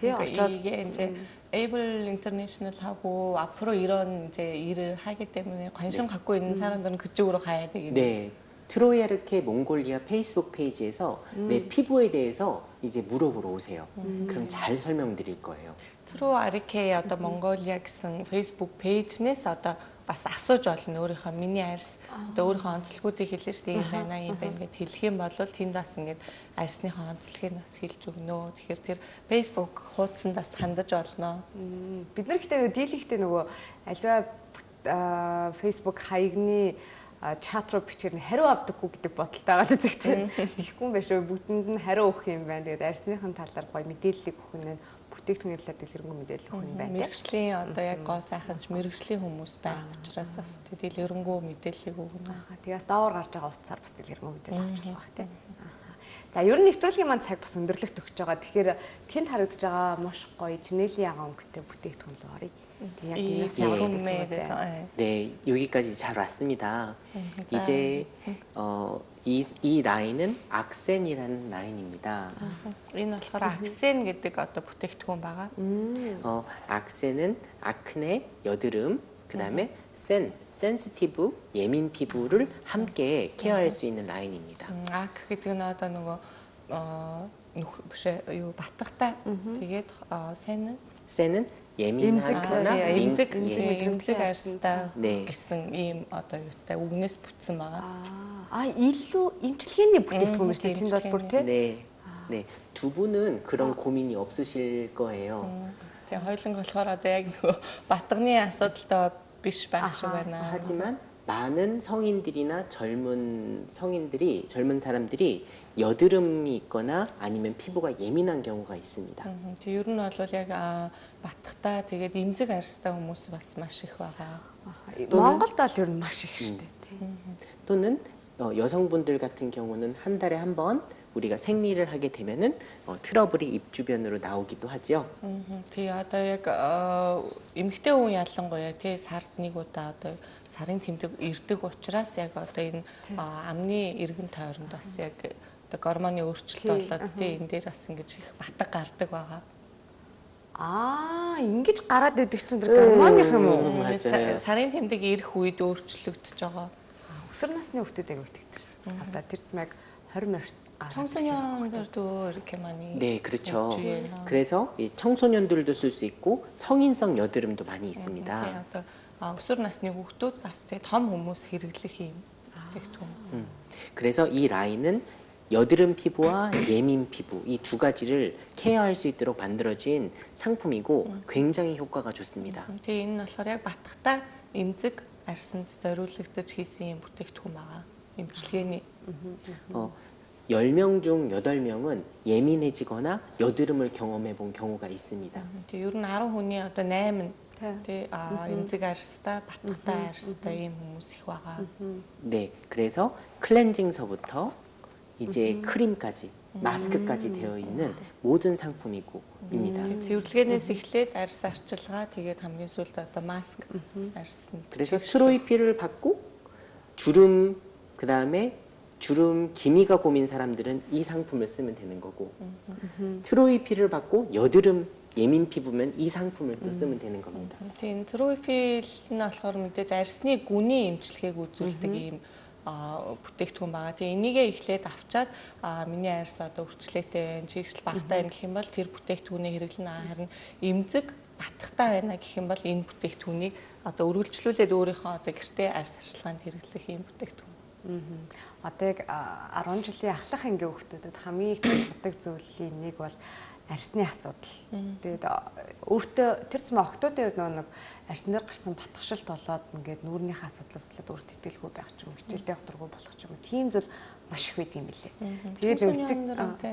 Тий, 그러니까 어쩌- 이게 이제 에이블 인터내셔널 하고 앞으로 이런 이제 일을 하기 때문에 관심 갖고 있는 사람들은 그쪽으로 가야 되겠네요. 네. 트로이아르케 몽골리아 페이스북 페이지에서 내 피부에 대해서 이제 물어보러 오세요. 그럼 잘 설명드릴 거예요. Трүү Арикей одоо Монголиа гэсэн Facebook пэйжнээс одоо бас асууж болно өөрийнхөө миний арьс одоо өөрийнхөө онцлогуудыг хэлнэ шүү дээ юм байна юм байна гэд хэлэх юм бол тэнд бас ингээд арьсныхаа онцлогийг бас хэлж өгнө. Тэгэхээр тэр Facebook хуудсанд бас хандаж болно. Бид нар гэхдээ дийлэхдээ нөгөө альва аа, Facebook хаягны а, чат руу бичгээр нь хариу авдаггүй гэдэг бодолтой байгаа гэдэг тийм. Ихгүй юм байна шүү. Бүгдэнд нь хариу өгөх юм байна. Тэгээд арьсныхын талаар гоё мэдээллийг өгөх нь бүтээгдэхүүний талаар дэлгэрэнгүй мэдээлэл өгөх юм байна. Мэргэжлийн одоо яг гоо сайхан ч мэргэжлийн хүмүүс байх учраас бас дэлгэрэнгүй мэдээллийг өгнө. Тэгээс доовор гарч байгаа утсаар бас дэлгэрэнгүй мэдээлэл авч болох байх тийм. За ер нь нэвтрүүлгийн маань цаг бас өндөрлөгт өгч байгаа. Тэгэхээр тэнд харагдаж байгаа маш гоё чинэлийн ягаан өнгөтэй бүтээгдэхүүн рүү оръё. 이 약품에 대해서 네. 네 여기까지 잘 왔습니다. 그러니까, 이제 어, 이, 이 라인은 악센이라는 라인입니다. 이는 악센 그때부터 바가. 어 악센은 아크네 여드름 그다음에 센 센시티브 예민 피부를 함께 케어할 수 있는 라인입니다. 아 그게 드나다는 거 어. 혹시 요 맞닥다 되게 어, 센은 센은 예민하거나 Аа, 민- эмзэг 예, эмзэг эмзэг арьстай 네. гэсэн ийм одоо юутай үгнээс бүтсэн байгаа. Аа, а илүү имчилгээний бүтээгдэхүүн 음, биш үү? Тэнд бол бүр тийм. 네, 네, 두 분은 그런 고민이 없으실 거예요. Тэгээ хоёуланг болохоор одоо яг нөгөө батганы асуудалтай биш байх шиг 아하, байна. 하지만 많은 성인들이나 젊은 성인들이 젊은 사람들이 여드름이 있거나 아니면 피부가 예민한 경우가 있습니다. Мгм. Тэг ер нь бол яг аа, батгатай тэгээд эмзэг арьстай хүмүүс бас маш их байгаа. Монголд бол ер нь маш их шүү дээ. тийм. 또는 어, 여성분들 같은 경우는 한 달에 한 번 우리가 생리를 하게 되면은 어, 트러블이 입 주변으로 나오기도 하죠. Мгм. Тэгээ одоо яг аа, эмэгтэй хүн ялангуяа тий сард нэг удаа одоо сарын тэмдэг ирдэг учраас яг одоо энэ аа, амны эргэн тойронд бас яг одоо гормоны өөрчлөлт Тий, болоод тий энэ дээр бас ингэж их батг гардаг байгаа. Аа, ингэж гараад идэг чинь тэр гормоных юм уу? 음, 맞아요. Са- Сарын тэмдэг ирэх үед өөрчлөгдөж байгаа. Өсвөр насны хүүхдүүд аяг итгэдэг. Одоо тэр змэг 20 морь 청소년들도 이렇게 많이 네, 그렇죠. 주위에서. 그래서 이 청소년들도 쓸 수 있고 성인성 여드름도 많이 Тэгээ 있습니다. одоо а, өсвөр насны хүүхдүүд бас тэгээ том хүмүүс хэрэглэх юм бүтээгдэхүүн. 음, 그래서 이 라인은 여드름 피부와 예민 피부 이 두 가지를 케어할 수 있도록 만들어진 상품이고 굉장히 효과가 좋습니다. Тэгээ энэ нь болохоор яг батгатай эмзэг арьсанд зориулагдаж хийсэн юм бүтээгдэхүүн байгаа. Эмчилгээний 어, 10명 중 8명은 예민해지거나 여드름을 경험해 본 경우가 있습니다. тэгээ ер нь 10 хүний одоо 8 нь Тий. тэгээ а, эмзэг арьстай батгатай арьстай ийм хүмүүс их байгаа. 네, 그래서 클렌징서부터 이제 크림까지 마스크까지 되어 있는 모든 상품이고입니다. Тэгээ цэвэрлэгээнээс эхлээд арьс арчилгаа тэгээд хамгийн сүүлд одоо маск арьсанд 그래서 트로이피를 받고 주름 그 다음에 주름 기미가 고민 사람들은 이 상품을 쓰면 되는 거고 트로이피를 받고 여드름 예민 피부면 이 상품을 또 쓰면 되는 겁니다. Тийм трофил нь болохоор мэдээж арьсны гүний эмчилгээг үзүүлдэг ийм а, бүтээгдэхүүн байгаа. Тэгээ энийгээ эхлээд авчаад миний арьс одоо байна, чигсэл багтаа байна гэх юм бол тэр бүтээгдэхүүнээ хэрэглэнэ. Харин эмзэг батхтай байна гэх юм бол энэ бүтээгдэхүүнийг одоо үргэлжлүүлээд өөрийнхөө одоо гэртээ арьс арчилгаанд хэрэглэх ийм бүтээгдэхүүн. Мгм. Одоо яг а, 10 жилийн ахлах ангийн хүүхдүүдэд хамгийн их тулгардаг зүйлийн нэг бол арсны асуудал. Тэгээд өөртөө тэр зам охтуудын үед нэг арснаар гарсан батгашилт болоод ингээд нүүрнийхээ асуудлаас л өөрт итгэлгүй байх ч юм, хичээлтэй явахдаггүй болох ч юм. Тийм зүйл маш их байд юм билээ. Тэгээд эцэг 청소년들한테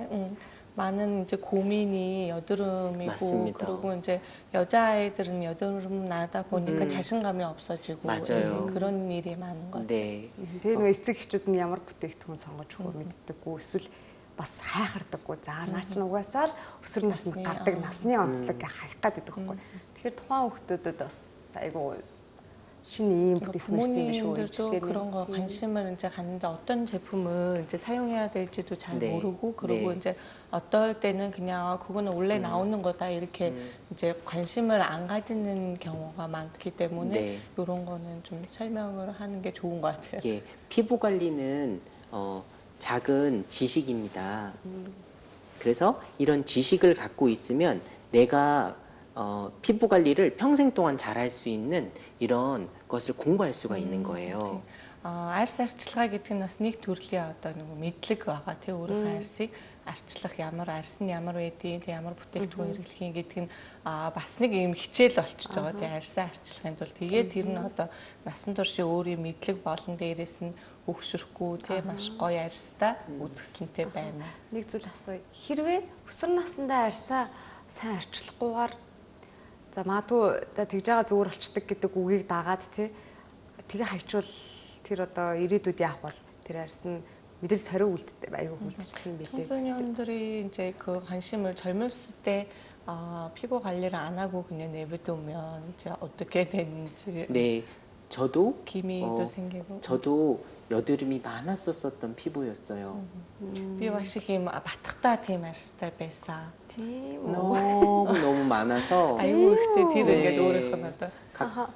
많은 이제 고민이 여드름이고 맞습니다. 그리고 이제 여자아이들은 여드름 나다 보니까 자신감이 없어지고 맞아요. 예, 그런 일이 많은 것 같아요. 네. Тэгээд нөгөө эцэг эхчүүд нь ямар бүтээгдэхүүн сонгож өгөө мэддэггүй эсвэл бас хайхардаггүй. За наа чи угаасаа л өсвөр наснд Насны, гардаг аа. насны онцлог хайх гэдэг байхгүй. 아이고 신이 그 부모님들도 그런 거 음. 관심을 이제 갖는데 어떤 제품을 이제 사용해야 될지도 잘 네. 모르고 그리고 네. 이제 어떨 때는 그냥 아, 그거는 원래 음. 나오는 거다 이렇게 음. 이제 관심을 안 가지는 경우가 많기 때문에 네. 이런 거는 좀 설명을 하는 게 좋은 것 같아요. 예, 피부 관리는 어, 작은 지식입니다. 음. 그래서 이런 지식을 갖고 있으면 내가 어, 피부 관리를 평생 동안 잘 할 수 있는 이런 것을 공부할 수가 있는 거예요. А арьс арчилгаа гэдэг нь бас нэг төрлийн одоо нэг мэдлэг байгаа тий өөрийнхөө арьсыг арчлах ямар арьс нь ямар байдгийг ямар бүтээгдэхүүн хэрэглэхийн гэдг нь а бас нэг юм хичээл болчихж байгаа тийм арьсаа арчлахын тулд тэгээд тэр нь одоо насан туршийн өөрийн мэдлэг болон дээрээс нь өгшөрөхгүй тийм маш гоё арьстай үзэсгэлэнтэй байна. Нэг зүйл асууя. Хэрвээ өсвөр насндаа арьсаа сайн арчлахгүйгээр за магадгүй за тэгж байгаа зүгээр болчдөг гэдэг үгийг дагаад тий тэгээ хайчвал тэр одоо ирээдүйд яах бол тэр арьс нь мэдээж сариу үлддэг аюу үлдчих юм билээ. 청소년들이 이제 그 관심을 젊었을 때 아, 피부 관리를 안 하고 그냥 내버두면 이제 어떻게 되는지 네, 저도 기미도 어, 생기고 저도 여드름이 많았었었던 피부였어요. би маш их юм батгатаа тийм арьстай байсан. Тийм үү. 너무 너무 많아서 아이고 그때 뒤를 네. 오래 건넜다.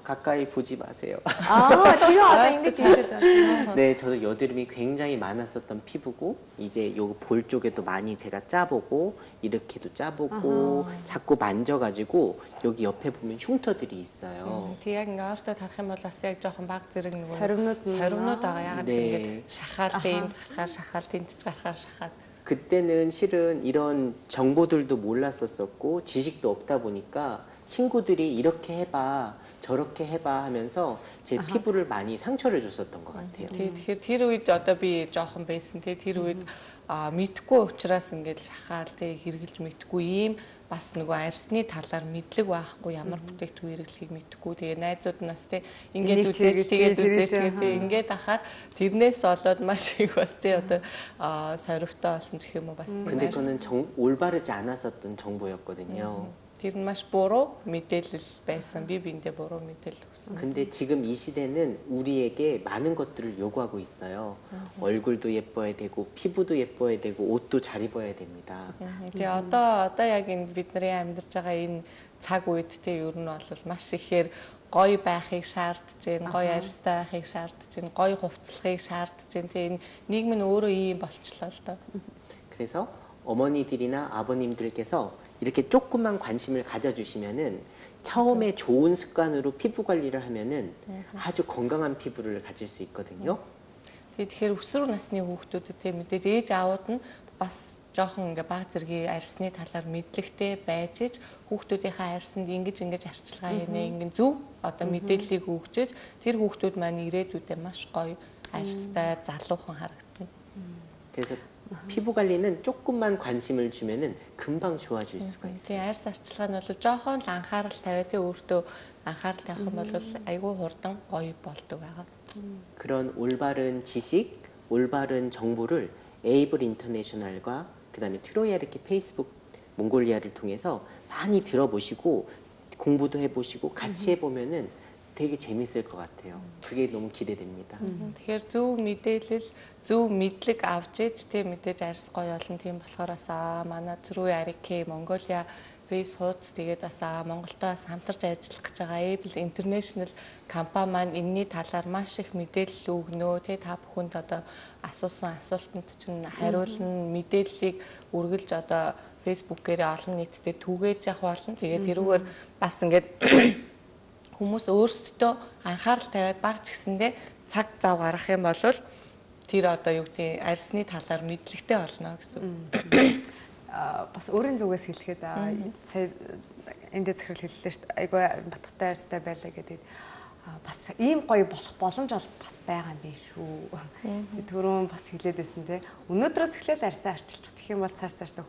가까이 보지 마세요. 아, 뛰어야 되는데 진짜. 네, 저도 여드름이 굉장히 많았었던 피부고 이제 요 볼 쪽에도 많이 제가 짜보고 이렇게도 짜보고 자꾸 만져가지고 여기 옆에 보면 흉터들이 있어요. 대양 가서 다해말랐어요. 조금 막 들은 거. 사름노 사름노다가 약간 샤칼틴 샤칼틴 샤칼 샤칼 그때는 실은 이런 정보들도 몰랐었었고 지식도 없다 보니까 친구들이 이렇게 해봐 저렇게 해봐 하면서 제 피부를 많이 상처를 줬었던 것 같아요. Тэгээ тэгэхээр тэр үед одоо би жоохон байсан те тэр үед а мэдхгүй учраас ингээд шахаал те хэрглэж мэдхгүй ийм бас нөгөө арьсны талаар мэдлэг байхгүй ямар бүтээгдэхүүн хэрэглэхийг мэдхгүй тэгээ найзууд нь бас те ингээд Энийг үзээч хийгээд, тэгээд тэгээд үзээч хийгээд, гэдэг ингээд ахаар тэрнээс болоод маш их бас те одоо а сорвтой болсон ч юм уу бас тийм 근데 арьс. 그거는 정- 올바르지 않았었던 정보였거든요. Тэр нь маш буруу мэдээлэл байсан. Би биэндээ буруу мэдээлэл өгсөн. 근데 지금 이 시대는 우리에게 많은 것들을 요구하고 있어요. 얼굴도 예뻐야 되고 피부도 예뻐야 되고 옷도 잘 입어야 됩니다. Тэгээ одоо одоо яг энэ бидний амьдарч байгаа энэ цаг үед те ер нь бол маш ихээр гоё байхыг шаардж байна, гоё арьстай байхыг шаардж байна, гоё хувцлахыг шаардж байна. Тэгээ энэ нийгэм нь өөрөө ийм болчлоо л доо. 그래서 어머니들이나 아버님들께서 이렇게 조금만 관심을 가져주시면은 처음에 좋은 습관으로 피부 관리를 하면은 아주 건강한 피부를 가질 수 있거든요. Тэгээ тэгэхээр өсвөр насны хүүхдүүдэд те мэдээж ээж аауд нь бас жоохон ингээ баг зэргийн арьсны талаар мэдлэгтэй байж ич хүүхдүүдийнхээ арьсанд ингэж ингэж арчилгаа хийнэ ингэн зөв одоо мэдээллийг өгчөж тэр хүүхдүүд маань ирээдүйдээ маш гоё арьстай залуухан харагдана. 그래서 피부 관리는 조금만 관심을 주면은 금방 좋아질 수가 있어요. Тэгээ арьс арчилгаа нь бол жоохон л анхаарал тавиа тий өөртөө анхаарал тавих юм бол айгүй хурдан гоё болдог байгаа. 그런 올바른 지식, 올바른 정보를 에이블 인터내셔널과 그다음에 트로이아르키 페이스북 몽골리아를 통해서 많이 들어보시고 공부도 해보시고 같이 해보면은 되게 재밌을 것 같아요. 그게 너무 기대됩니다. Тэгэхээр зөв мэдээлэл, зөв мэдлэг авч иж тий мэдээж арьс гоё олон тийм болохоор бас аа манай Трүй Арики Монголиа Фейс хуудас тэгээд бас аа Монголтой бас хамтарч ажиллах гэж байгаа Able International компани маань энэний талаар маш их мэдээлэл өгнө. Тэ та бүхэнд одоо асуусан асуултанд чинь хариулна, мэдээллийг үргэлж одоо фейсбүүкээр олон нийтэд түгээж явах болно. Тэгээд тэрүүгээр бас ингээд хүмүүс өөрсдөө анхаарал тавиад баг ч гэсэндээ цаг зав гаргах юм бол тэр одоо юу гэдэг арьсны талаар мэдлэгтэй болно гэсэн. Бас өөрийн зүгээс хэлэхэд сая энд захирал хэллээ шүү дээ. Айгүй батгатай арьстай байлаа гэдэг. Бас ийм гоё болох боломж бол бас байгаа юм биш үү. Түрүүн бас хэлээд байсан те. Өнөөдрөөс эхлээл арьсаа арчилчих гэх юм бол цааш цаашдаа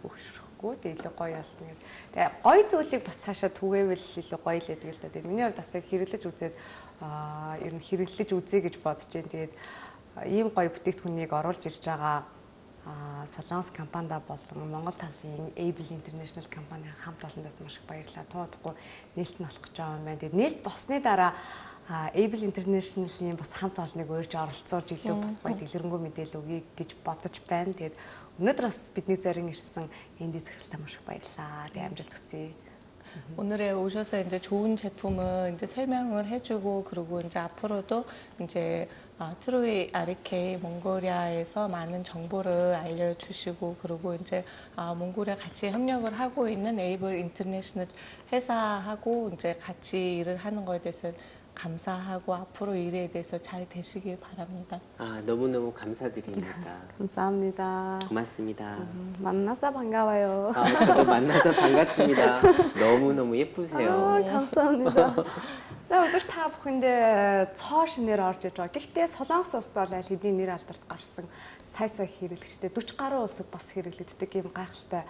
хөөгшрөхгүй. Тэгээ илүү гоё болно гэдэг. Тэгээ гоё зүйлийг бас цаашаа түгээвэл илүү гоё л гэдэг л да. Тэгээ миний хувьд бас хэрэглэж үзээд аа, ер нь хэрэглэж үзье гэж бодож जैन. Тэгээд ийм гоё бүтээгдэхүүнийг оруулж ирж байгаа Солонгос компанида болон Монгол талын Able International компани хамт олондоос маш их баярлалаа. Туудахгүй нээлт нь болох гэж байгаа юм байна. Тэгээд нээлт босны дараа Able International-ийн бас хамт олныг өөрж оролцуулж илүү бас гоё дэлгэрэнгүй мэдээлэл өгье гэж бодож байна. Тэгээд өнөөдөр бас бидний зарим ирсэн энд зэрэгтэй маш их баярлалаа. Тэгээд амжилт хүсье. 오늘에 오셔서 이제 좋은 제품을 이제 설명을 해주고 그리고 이제 앞으로도 이제 아, 트로이 아리케이 몽골리아에서 많은 정보를 알려주시고 그리고 이제 아, 몽골이아 같이 협력을 하고 있는 에이블 인터내셔널 회사하고 이제 같이 일을 하는 거에 대해서 감사하고 앞으로 일에 대해서 잘 되시길 바랍니다. 아, 너무너무 감사드립니다. 감사합니다. 고맙습니다. 음, 만나서 반가워요. 아, 저도 만나서 반갑습니다. 너무너무 예쁘세요. Аа, 감사합니다. За өдөр та бүхэндээ цоо шинээр орж иж байгаа. Гэхдээ Солонгос улсд бол аль хэдийн нэр алдарт гарсан сая сая хэрэглэгчтэй 40 гаруй улсад бас хэрэглэгддэг юм гайхалтай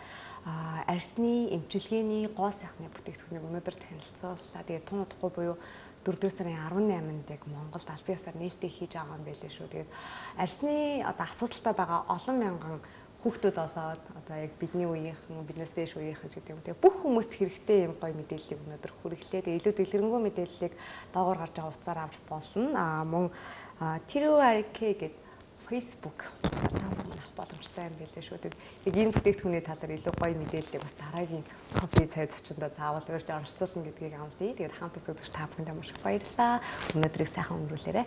а, арсны эмчилгээний гоо сайхны бүтээгдэхүүнийг өнөөдөр танилцууллаа. Тэгээ тун удахгүй буюу 4 сарын 18-нд яг Монголд аль биесаар нээлттэй хийж байгаа юм байлээ шүү. Тэгээд арсны одоо асуудалтай байгаа олон мянган хүүхдүүд болоод одоо яг бидний үеийнхэн биднээс дээш үеийнхэн гэдэг юм. Тэгээ бүх хүмүүст хэрэгтэй юм гоё мэдээллийг өнөөдөр хүргэлээ. Тэгээ илүү дэлгэрэнгүй мэдээллийг доогоор гарч байгаа утсаар авч болно. Аа мөн TRK гэдэг Facebook авах боломжтой юм билээ шүү. Яг энэ бүтээгдэхүүний талаар илүү гоё мэдээллийг бас дараагийн кофе цай зочиндоо заавал урьж оролцуулсан гэдгийг амлая. Тэгээд хамт үзэгч та бүхэндээ маш их баярлалаа. Өнөөдрийг сайхан өнгөрүүлээрэй.